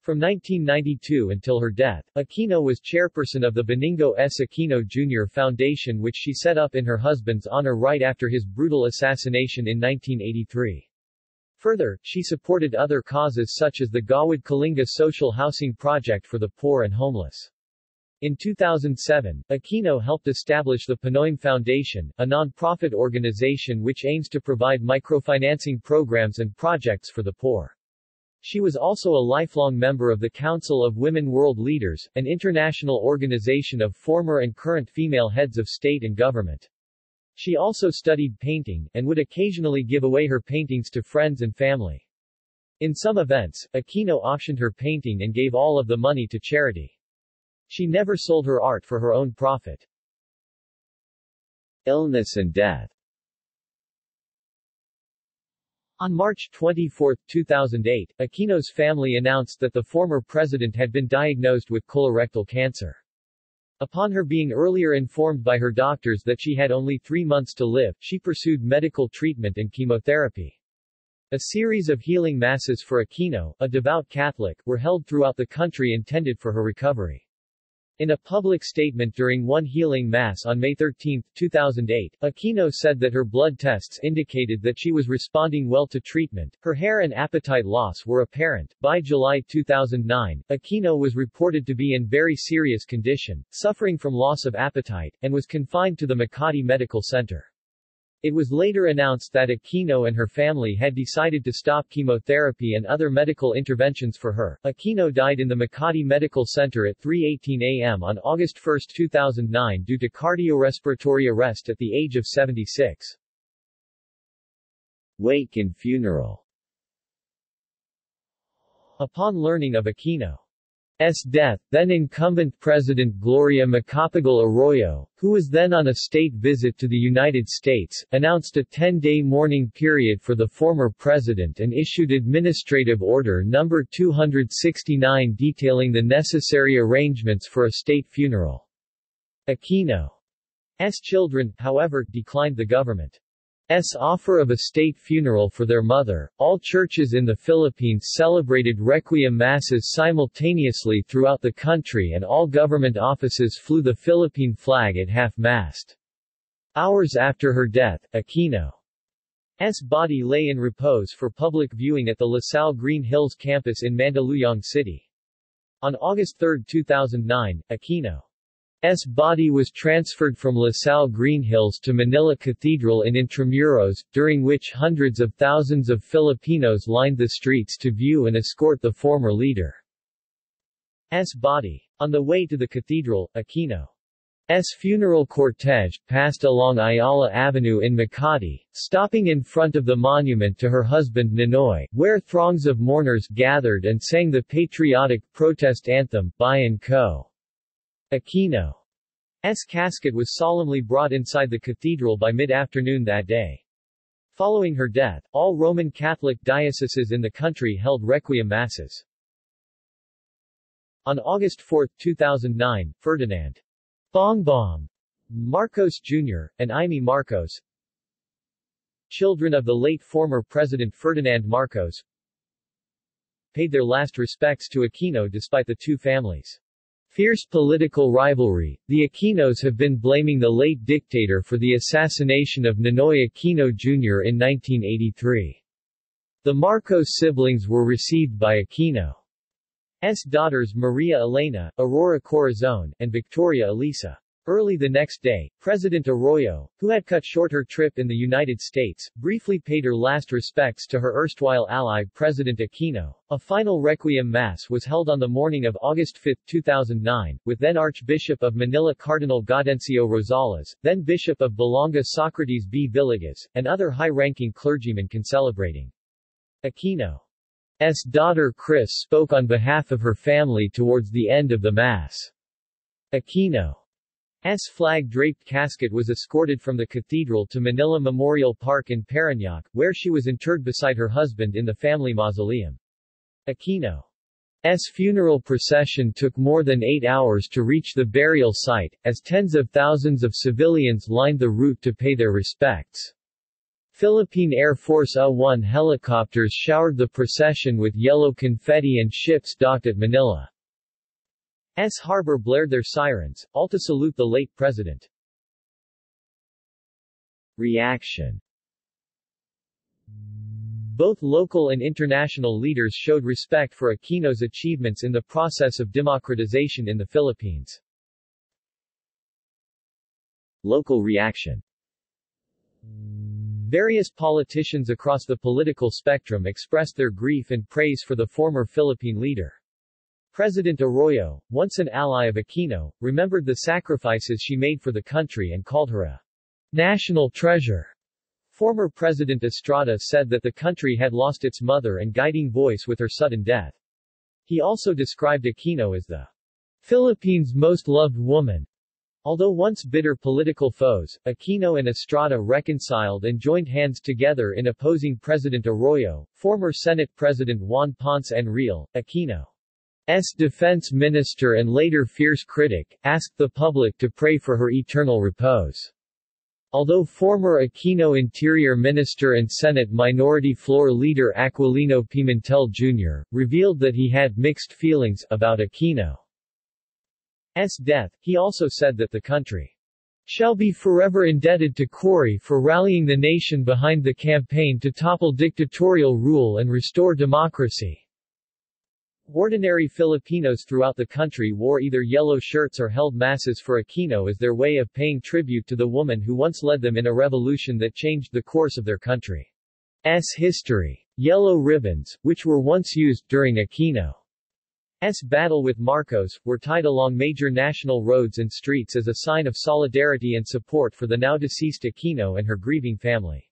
From 1992 until her death, Aquino was chairperson of the Benigno S. Aquino Jr. Foundation which she set up in her husband's honor right after his brutal assassination in 1983. Further, she supported other causes such as the Gawad Kalinga Social Housing Project for the Poor and Homeless. In 2007, Aquino helped establish the Pinoyme Foundation, a non-profit organization which aims to provide microfinancing programs and projects for the poor. She was also a lifelong member of the Council of Women World Leaders, an international organization of former and current female heads of state and government. She also studied painting, and would occasionally give away her paintings to friends and family. In some events, Aquino auctioned her painting and gave all of the money to charity. She never sold her art for her own profit. Illness and death On March 24, 2008, Aquino's family announced that the former president had been diagnosed with colorectal cancer. Upon her being earlier informed by her doctors that she had only three months to live, she pursued medical treatment and chemotherapy. A series of healing masses for Aquino, a devout Catholic, were held throughout the country intended for her recovery. In a public statement during one healing mass on May 13, 2008, Aquino said that her blood tests indicated that she was responding well to treatment. Her hair and appetite loss were apparent. By July 2009, Aquino was reported to be in very serious condition, suffering from loss of appetite, and was confined to the Makati Medical Center. It was later announced that Aquino and her family had decided to stop chemotherapy and other medical interventions for her. Aquino died in the Makati Medical Center at 3.18 a.m. on August 1, 2009 due to cardiorespiratory arrest at the age of 76. Wake and funeral Upon learning of Aquino S. death, then incumbent President Gloria Macapagal Arroyo, who was then on a state visit to the United States, announced a 10-day mourning period for the former president and issued Administrative Order No. 269 detailing the necessary arrangements for a state funeral. Aquino's children, however, declined the government. S offer of a state funeral for their mother. All churches in the Philippines celebrated requiem masses simultaneously throughout the country and all government offices flew the Philippine flag at half-mast. Hours after her death, Aquino's body lay in repose for public viewing at the LaSalle Green Hills campus in Mandaluyong City. On August 3, 2009, Aquino S body was transferred from La Salle Green Hills to Manila Cathedral in Intramuros, during which hundreds of thousands of Filipinos lined the streets to view and escort the former leader. S body. On the way to the cathedral, Aquino's funeral cortege passed along Ayala Avenue in Makati, stopping in front of the monument to her husband Ninoy, where throngs of mourners gathered and sang the patriotic protest anthem, Bayan Ko. Aquino's casket was solemnly brought inside the cathedral by mid-afternoon that day. Following her death, all Roman Catholic dioceses in the country held requiem masses. On August 4, 2009, Ferdinand Bongbong Marcos Jr., and Imee Marcos, children of the late former President Ferdinand Marcos, paid their last respects to Aquino despite the two families' Fierce political rivalry, the Aquinos have been blaming the late dictator for the assassination of Ninoy Aquino Jr. in 1983. The Marcos siblings were received by Aquino's daughters Maria Elena, Aurora Corazon, and Victoria Elisa. Early the next day, President Arroyo, who had cut short her trip in the United States, briefly paid her last respects to her erstwhile ally President Aquino. A final requiem mass was held on the morning of August 5, 2009, with then Archbishop of Manila Cardinal Gaudencio Rosales, then Bishop of Balanga Socrates B. Villegas, and other high-ranking clergymen concelebrating. Aquino's daughter Kris spoke on behalf of her family towards the end of the Mass. Aquino S flag-draped casket was escorted from the cathedral to Manila Memorial Park in Parañaque, where she was interred beside her husband in the family mausoleum. Aquino's funeral procession took more than eight hours to reach the burial site, as tens of thousands of civilians lined the route to pay their respects. Philippine Air Force A-1 helicopters showered the procession with yellow confetti and ships docked at Manila. S harbor blared their sirens, all to salute the late president. Reaction Both local and international leaders showed respect for Aquino's achievements in the process of democratization in the Philippines. Local reaction Various politicians across the political spectrum expressed their grief and praise for the former Philippine leader. President Arroyo, once an ally of Aquino, remembered the sacrifices she made for the country and called her a national treasure. Former President Estrada said that the country had lost its mother and guiding voice with her sudden death. He also described Aquino as the Philippines' most loved woman. Although once bitter political foes, Aquino and Estrada reconciled and joined hands together in opposing President Arroyo, former Senate President Juan Ponce Enrile, Aquino S. defense minister and later fierce critic, asked the public to pray for her eternal repose. Although former Aquino Interior Minister and Senate Minority Floor Leader Aquilino Pimentel Jr., revealed that he had mixed feelings about Aquino's death, he also said that the country shall be forever indebted to Cory for rallying the nation behind the campaign to topple dictatorial rule and restore democracy. Ordinary Filipinos throughout the country wore either yellow shirts or held masses for Aquino as their way of paying tribute to the woman who once led them in a revolution that changed the course of their country's history. Yellow ribbons, which were once used during Aquino's battle with Marcos, were tied along major national roads and streets as a sign of solidarity and support for the now deceased Aquino and her grieving family.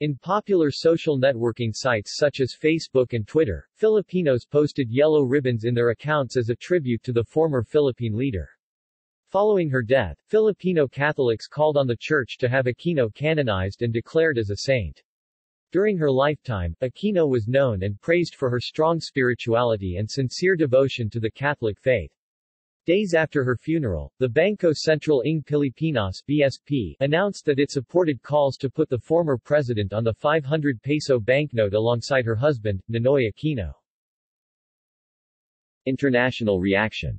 In popular social networking sites such as Facebook and Twitter, Filipinos posted yellow ribbons in their accounts as a tribute to the former Philippine leader. Following her death, Filipino Catholics called on the Church to have Aquino canonized and declared as a saint. During her lifetime, Aquino was known and praised for her strong spirituality and sincere devotion to the Catholic faith. Days after her funeral, the Banco Central ng Pilipinas BSP announced that it supported calls to put the former president on the 500 peso banknote alongside her husband, Ninoy Aquino. International reaction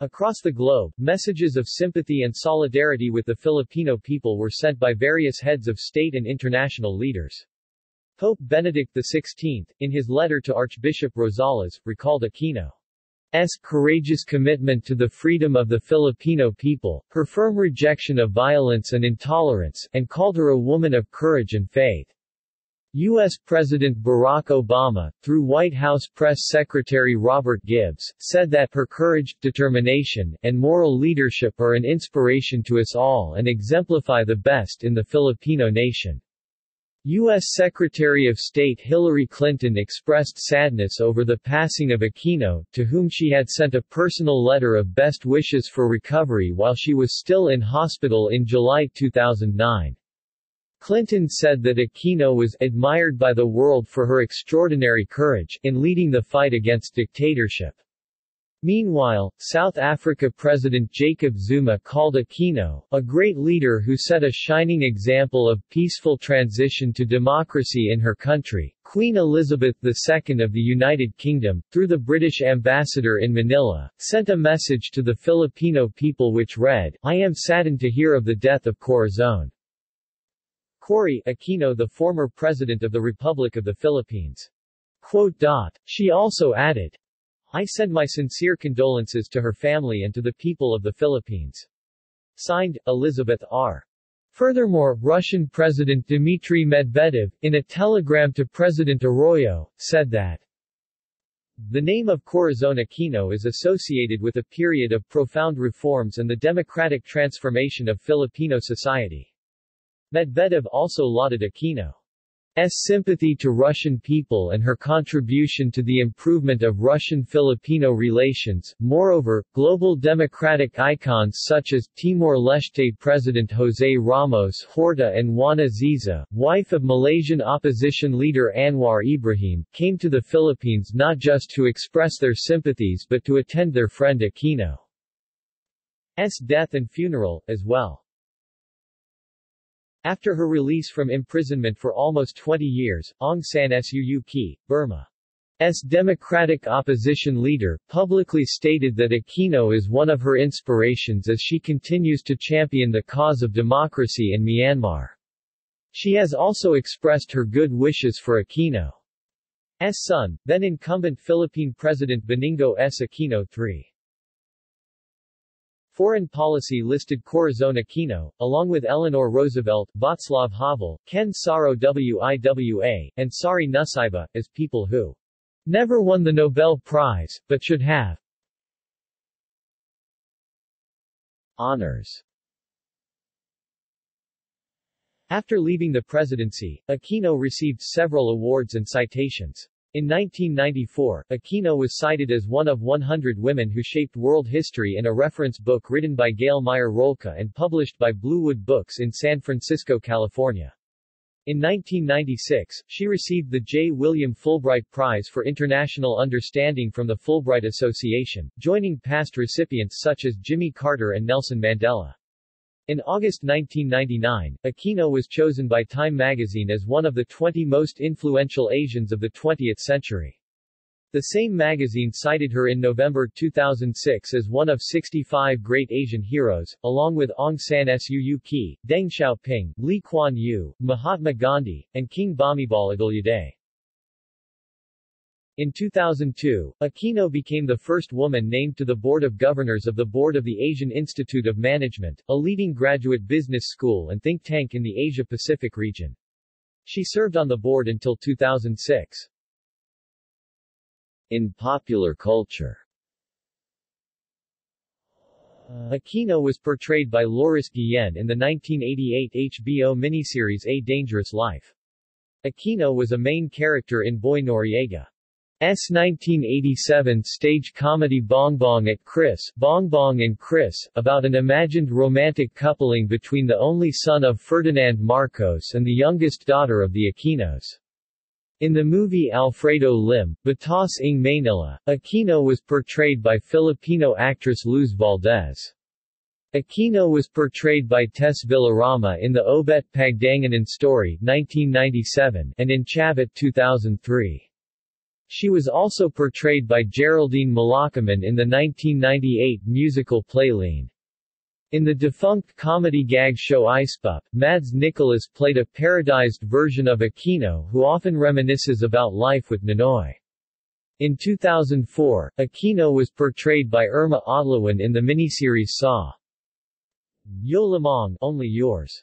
Across the globe, messages of sympathy and solidarity with the Filipino people were sent by various heads of state and international leaders. Pope Benedict XVI, in his letter to Archbishop Rosales, recalled Aquino S. courageous commitment to the freedom of the Filipino people, her firm rejection of violence and intolerance, and called her a woman of courage and faith. U.S. President Barack Obama, through White House Press Secretary Robert Gibbs, said that her courage, determination, and moral leadership are an inspiration to us all and exemplify the best in the Filipino nation. U.S. Secretary of State Hillary Clinton expressed sadness over the passing of Aquino, to whom she had sent a personal letter of best wishes for recovery while she was still in hospital in July 2009. Clinton said that Aquino was admired by the world for her extraordinary courage in leading the fight against dictatorship. Meanwhile, South Africa President Jacob Zuma called Aquino, a great leader who set a shining example of peaceful transition to democracy in her country. Queen Elizabeth II of the United Kingdom, through the British ambassador in Manila, sent a message to the Filipino people which read, I am saddened to hear of the death of Corazon. Cory Aquino the former President of the Republic of the Philippines. Quote. She also added, I send my sincere condolences to her family and to the people of the Philippines. Signed, Elizabeth R. Furthermore, Russian President Dmitry Medvedev, in a telegram to President Arroyo, said that the name of Corazon Aquino is associated with a period of profound reforms and the democratic transformation of Filipino society. Medvedev also lauded Aquino sympathy to Russian people and her contribution to the improvement of Russian-Filipino relations. Moreover, global democratic icons such as Timor-Leste President José Ramos Horta and Wan Azizah, wife of Malaysian opposition leader Anwar Ibrahim, came to the Philippines not just to express their sympathies but to attend their friend Aquino's death and funeral, as well. After her release from imprisonment for almost 20 years, Aung San Suu Kyi, Burma's democratic opposition leader, publicly stated that Aquino is one of her inspirations as she continues to champion the cause of democracy in Myanmar. She has also expressed her good wishes for Aquino's son, then incumbent Philippine President Benigno S. Aquino III. Foreign policy listed Corazon Aquino, along with Eleanor Roosevelt, Václav Havel, Ken Saro Wiwa, and Sari Nusseibeh, as people who never won the Nobel Prize, but should have. Honors After leaving the presidency, Aquino received several awards and citations. In 1994, Aquino was cited as one of 100 women who shaped world history in a reference book written by Gail Meyer Rolka and published by Bluewood Books in San Francisco, California. In 1996, she received the J. William Fulbright Prize for International Understanding from the Fulbright Association, joining past recipients such as Jimmy Carter and Nelson Mandela. In August 1999, Aquino was chosen by Time magazine as one of the 20 most influential Asians of the 20th century. The same magazine cited her in November 2006 as one of 65 great Asian heroes, along with Aung San Suu Kyi, Deng Xiaoping, Lee Kuan Yew, Mahatma Gandhi, and King Bhumibol Adulyadej. In 2002, Aquino became the first woman named to the Board of Governors of the Board of the Asian Institute of Management, a leading graduate business school and think tank in the Asia-Pacific region. She served on the board until 2006. In popular culture Aquino was portrayed by Laurice Guillen in the 1988 HBO miniseries A Dangerous Life. Aquino was a main character in Boy Noriega. S 1987 stage comedy Bong Bong at Kris Bong Bong and Kris, about an imagined romantic coupling between the only son of Ferdinand Marcos and the youngest daughter of the Aquinos. In the movie Alfredo Lim, Batas ng Maynila, Aquino was portrayed by Filipino actress Luz Valdez. Aquino was portrayed by Tess Villarama in the Obet Pagdanganan story 1997 and in Chavit 2003. She was also portrayed by Geraldine Malakaman in the 1998 musical Playline. In the defunct comedy gag show Ispup, Mads Nicholas played a parodized version of Aquino who often reminisces about life with Ninoy. In 2004, Aquino was portrayed by Irma Adlawan in the miniseries Saw. Yo Lamang, Only Yours.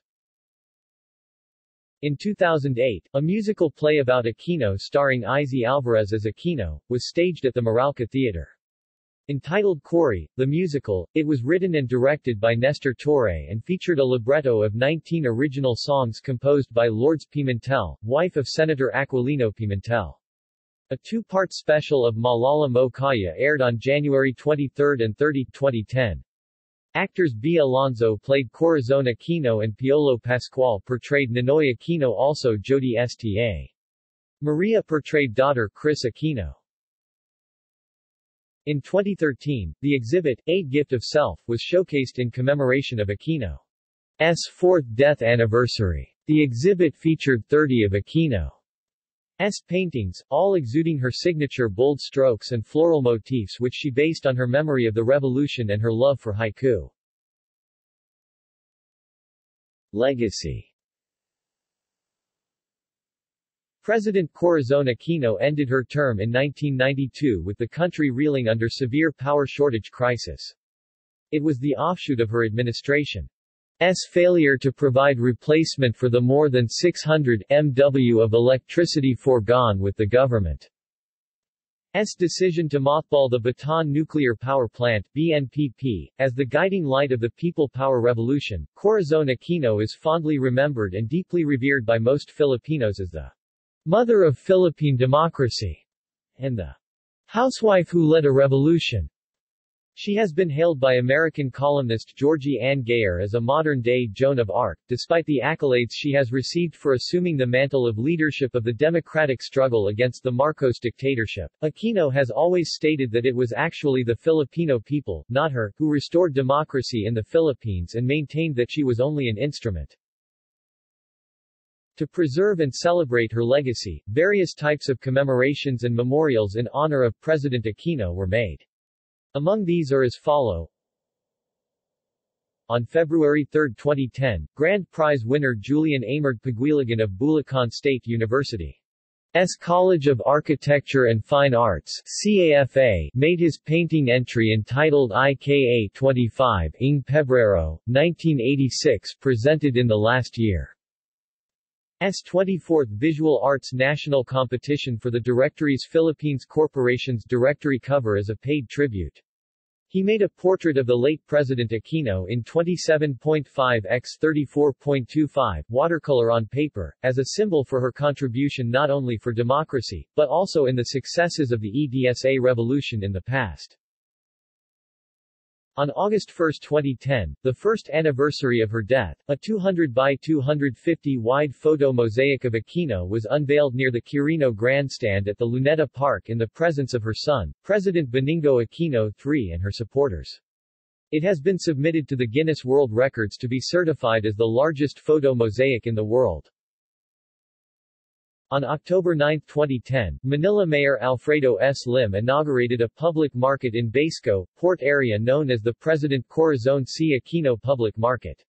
In 2008, a musical play about Aquino starring Isay Alvarez as Aquino, was staged at the Meralco Theater. Entitled Cory, the musical, it was written and directed by Nestor Torre and featured a libretto of 19 original songs composed by Lourdes Pimentel, wife of Senator Aquilino Pimentel. A two-part special of Maalaala Mo Kaya aired on January 23 and 30, 2010. Actors Bea Alonzo played Corazon Aquino and Piolo Pascual portrayed Ninoy Aquino also Jody Sta. Maria portrayed daughter Kris Aquino. In 2013, the exhibit, A Gift of Self, was showcased in commemoration of Aquino's fourth death anniversary. The exhibit featured 30 of Aquino. S. paintings, all exuding her signature bold strokes and floral motifs which she based on her memory of the revolution and her love for haiku. Legacy President Corazon Aquino ended her term in 1992 with the country reeling under severe power shortage crisis. It was the offshoot of her administration. S failure to provide replacement for the more than 600 MW of electricity foregone with the government. S decision to mothball the Bataan Nuclear Power Plant BNPP, as the guiding light of the People Power Revolution, Corazon Aquino is fondly remembered and deeply revered by most Filipinos as the Mother of Philippine Democracy, and the housewife who led a revolution. She has been hailed by American columnist Georgie Ann Geyer as a modern-day Joan of Arc, despite the accolades she has received for assuming the mantle of leadership of the democratic struggle against the Marcos dictatorship. Aquino has always stated that it was actually the Filipino people, not her, who restored democracy in the Philippines and maintained that she was only an instrument. To preserve and celebrate her legacy, various types of commemorations and memorials in honor of President Aquino were made. Among these are as follow. On February 3, 2010, Grand Prize winner Julian Amard Paguiligan of Bulacan State University. S. College of Architecture and Fine Arts CAFA, made his painting entry entitled IKA 25 ing Pebrero, 1986 presented in the last year. S 24th Visual Arts National Competition for the Directories Philippines Corporation's directory cover as a paid tribute. He made a portrait of the late President Aquino in 27.5 x 34.25 watercolor on paper, as a symbol for her contribution not only for democracy, but also in the successes of the EDSA revolution in the past. On August 1, 2010, the first anniversary of her death, a 200 by 250 wide photo mosaic of Aquino was unveiled near the Quirino Grandstand at the Luneta Park in the presence of her son, President Benigno Aquino III and her supporters. It has been submitted to the Guinness World Records to be certified as the largest photo mosaic in the world. On October 9, 2010, Manila Mayor Alfredo S. Lim inaugurated a public market in Basco, port area known as the President Corazon C. Aquino Public Market.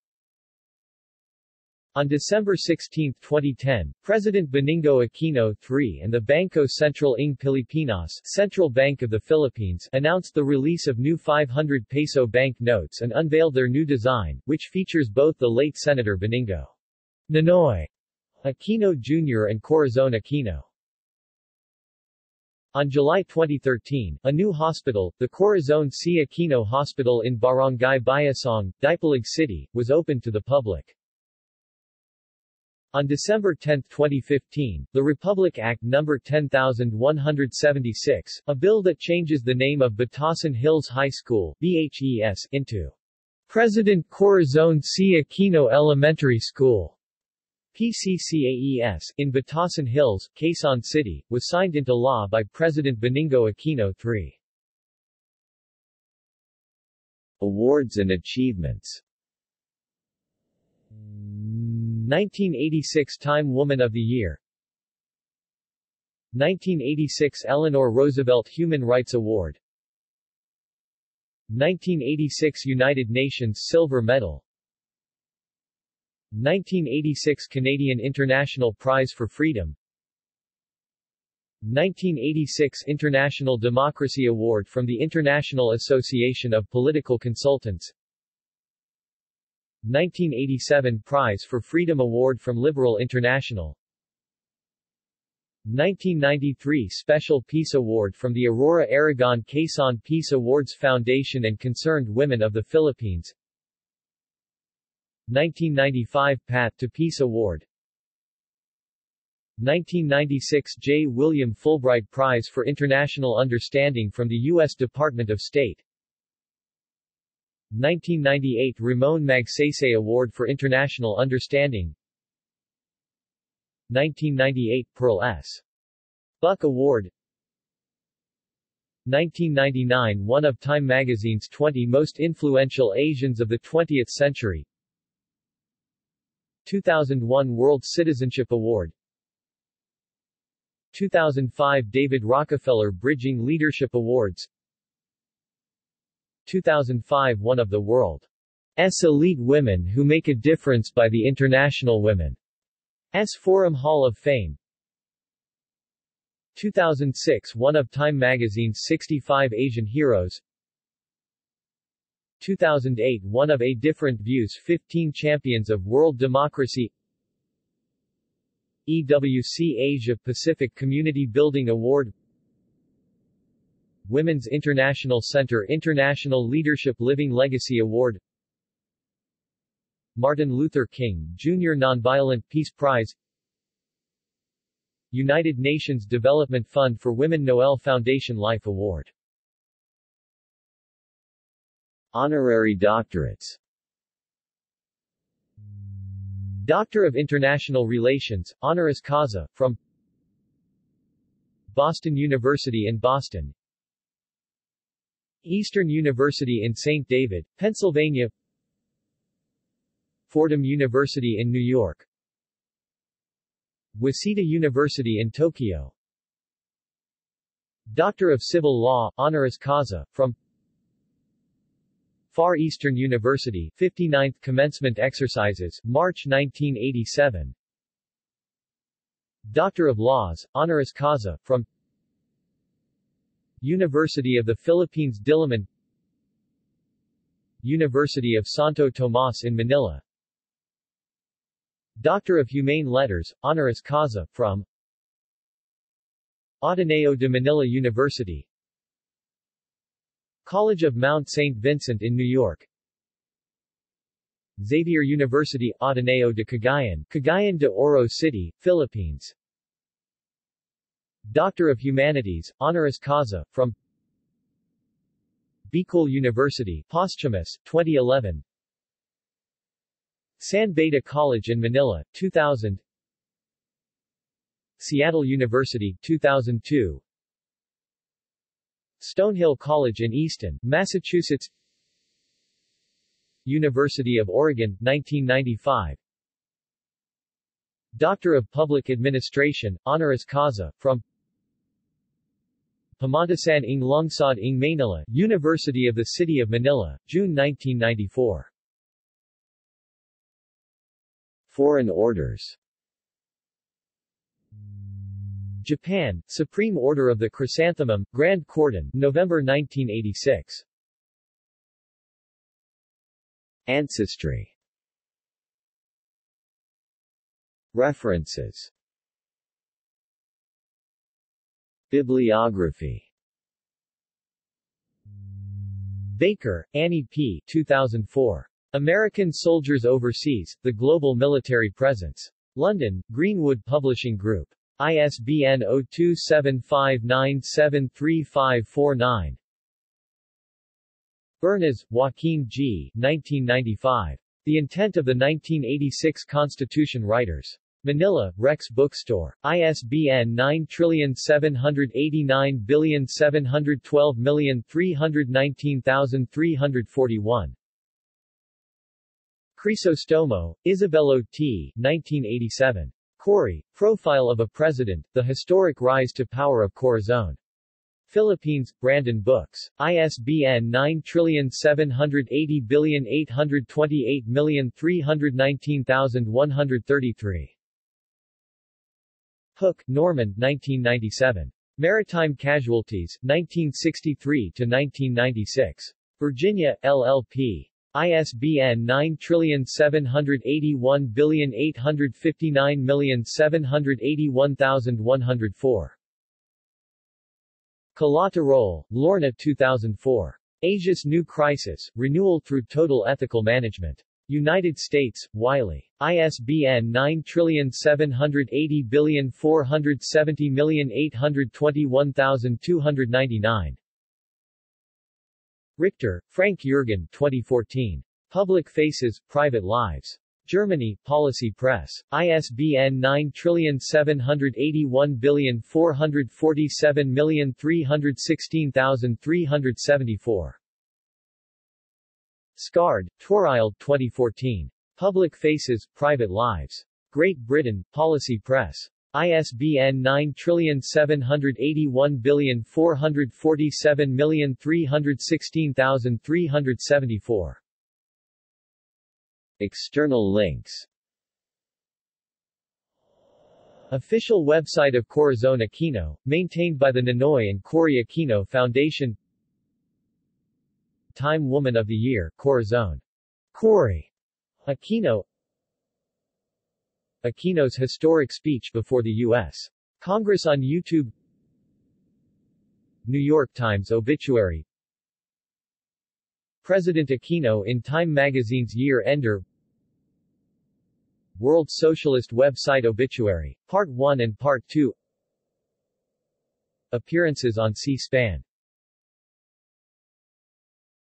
On December 16, 2010, President Benigno Aquino III and the Banco Central ng Pilipinas Central Bank of the Philippines announced the release of new 500 peso bank notes and unveiled their new design, which features both the late Senator Benigno Ninoy Aquino Jr. and Corazon Aquino. On July 2013, a new hospital, the Corazon C. Aquino Hospital in Barangay Bayasong, Dipolog City, was opened to the public. On December 10, 2015, the Republic Act No. 10176, a bill that changes the name of Batasan Hills High School BHES, into President Corazon C. Aquino Elementary School PCCAES, in Batasan Hills, Quezon City, was signed into law by President Benigno Aquino III. Awards and achievements. 1986 Time Woman of the Year. 1986 Eleanor Roosevelt Human Rights Award. 1986 United Nations Silver Medal 1986 Canadian International Prize for Freedom. 1986 International Democracy Award from the International Association of Political Consultants. 1987 Prize for Freedom Award from Liberal International. 1993 Special Peace Award from the Aurora Aragon Quezon Peace Awards Foundation and Concerned Women of the Philippines 1995 Path to Peace Award 1996 J. William Fulbright Prize for International Understanding from the U.S. Department of State 1998 Ramon Magsaysay Award for International Understanding 1998 Pearl S. Buck Award 1999 One of Time magazine's 20 most influential Asians of the 20th century 2001 World Citizenship Award. 2005 David Rockefeller Bridging Leadership Awards. 2005 One of the world's elite women who make a difference by the International Women's Forum Hall of Fame. 2006 One of Time magazine's 65 Asian Heroes 2008 One of A Different Views 15 Champions of World Democracy. EWC Asia Pacific Community Building Award. Women's International Center International Leadership Living Legacy Award. Martin Luther King Jr. Nonviolent Peace Prize. United Nations Development Fund for Women Noel Foundation Life Award Honorary doctorates. Doctor of International Relations, honoris causa, from Boston University in Boston. Eastern University in St. David, Pennsylvania. Fordham University in New York. Waseda University in Tokyo. Doctor of Civil Law, honoris causa, from Far Eastern University 59th Commencement Exercises, March 1987 Doctor of Laws, honoris causa, from University of the Philippines Diliman University of Santo Tomas in Manila. Doctor of Humane Letters, honoris causa, from Ateneo de Manila University College of Mount St. Vincent in New York. Xavier University, Ateneo de Cagayan, Cagayan de Oro City, Philippines. Doctor of Humanities, honoris causa, from Bicol University, posthumous, 2011 San Beda College in Manila, 2000 Seattle University, 2002 Stonehill College in Easton, Massachusetts. University of Oregon, 1995 Doctor of Public Administration, honoris causa, from Pamantasan ng Lungsod ng Manila, University of the City of Manila, June 1994 Foreign orders Japan, Supreme Order of the Chrysanthemum, Grand Cordon, November 1986 Ancestry References Bibliography Baker, Anni P. 2004. American Soldiers Overseas, The Global Military Presence. London, Greenwood Publishing Group. ISBN 0275973549. Bernas, Joaquin G. 1995. The Intent of the 1986 Constitution Writers. Manila, Rex Bookstore. ISBN 9789712319341. Crisostomo, Isabelo T. 1987. Cory, Profile of a President, The Historic Rise to Power of Corazon. Philippines, Branden Books. ISBN 9780828319133. Hooke, Norman 1997. Maritime Casualties, 1963-1996. Virginia, LLP. ISBN 9781859781104. Kalaw-Tirol, Lorna 2004. Asia's New Crisis, Renewal Through Total Ethical Management. United States, Wiley. ISBN 9780470821299. Richter, Frank Jürgen 2014. Public Faces, Private Lives. Germany, Policy Press. ISBN 9781447316374. Skard, Torild 2014. Public Faces, Private Lives. Great Britain, Policy Press. ISBN 9781447316374. External links Official website of Corazon Aquino, maintained by the Ninoy and Cory Aquino Foundation Time Woman of the Year, Corazon. Cory Aquino Aquino's historic speech before the U.S. Congress on YouTube. New York Times obituary. President Aquino in Time magazine's year-ender World Socialist website obituary, Part 1 and Part 2 appearances on C-SPAN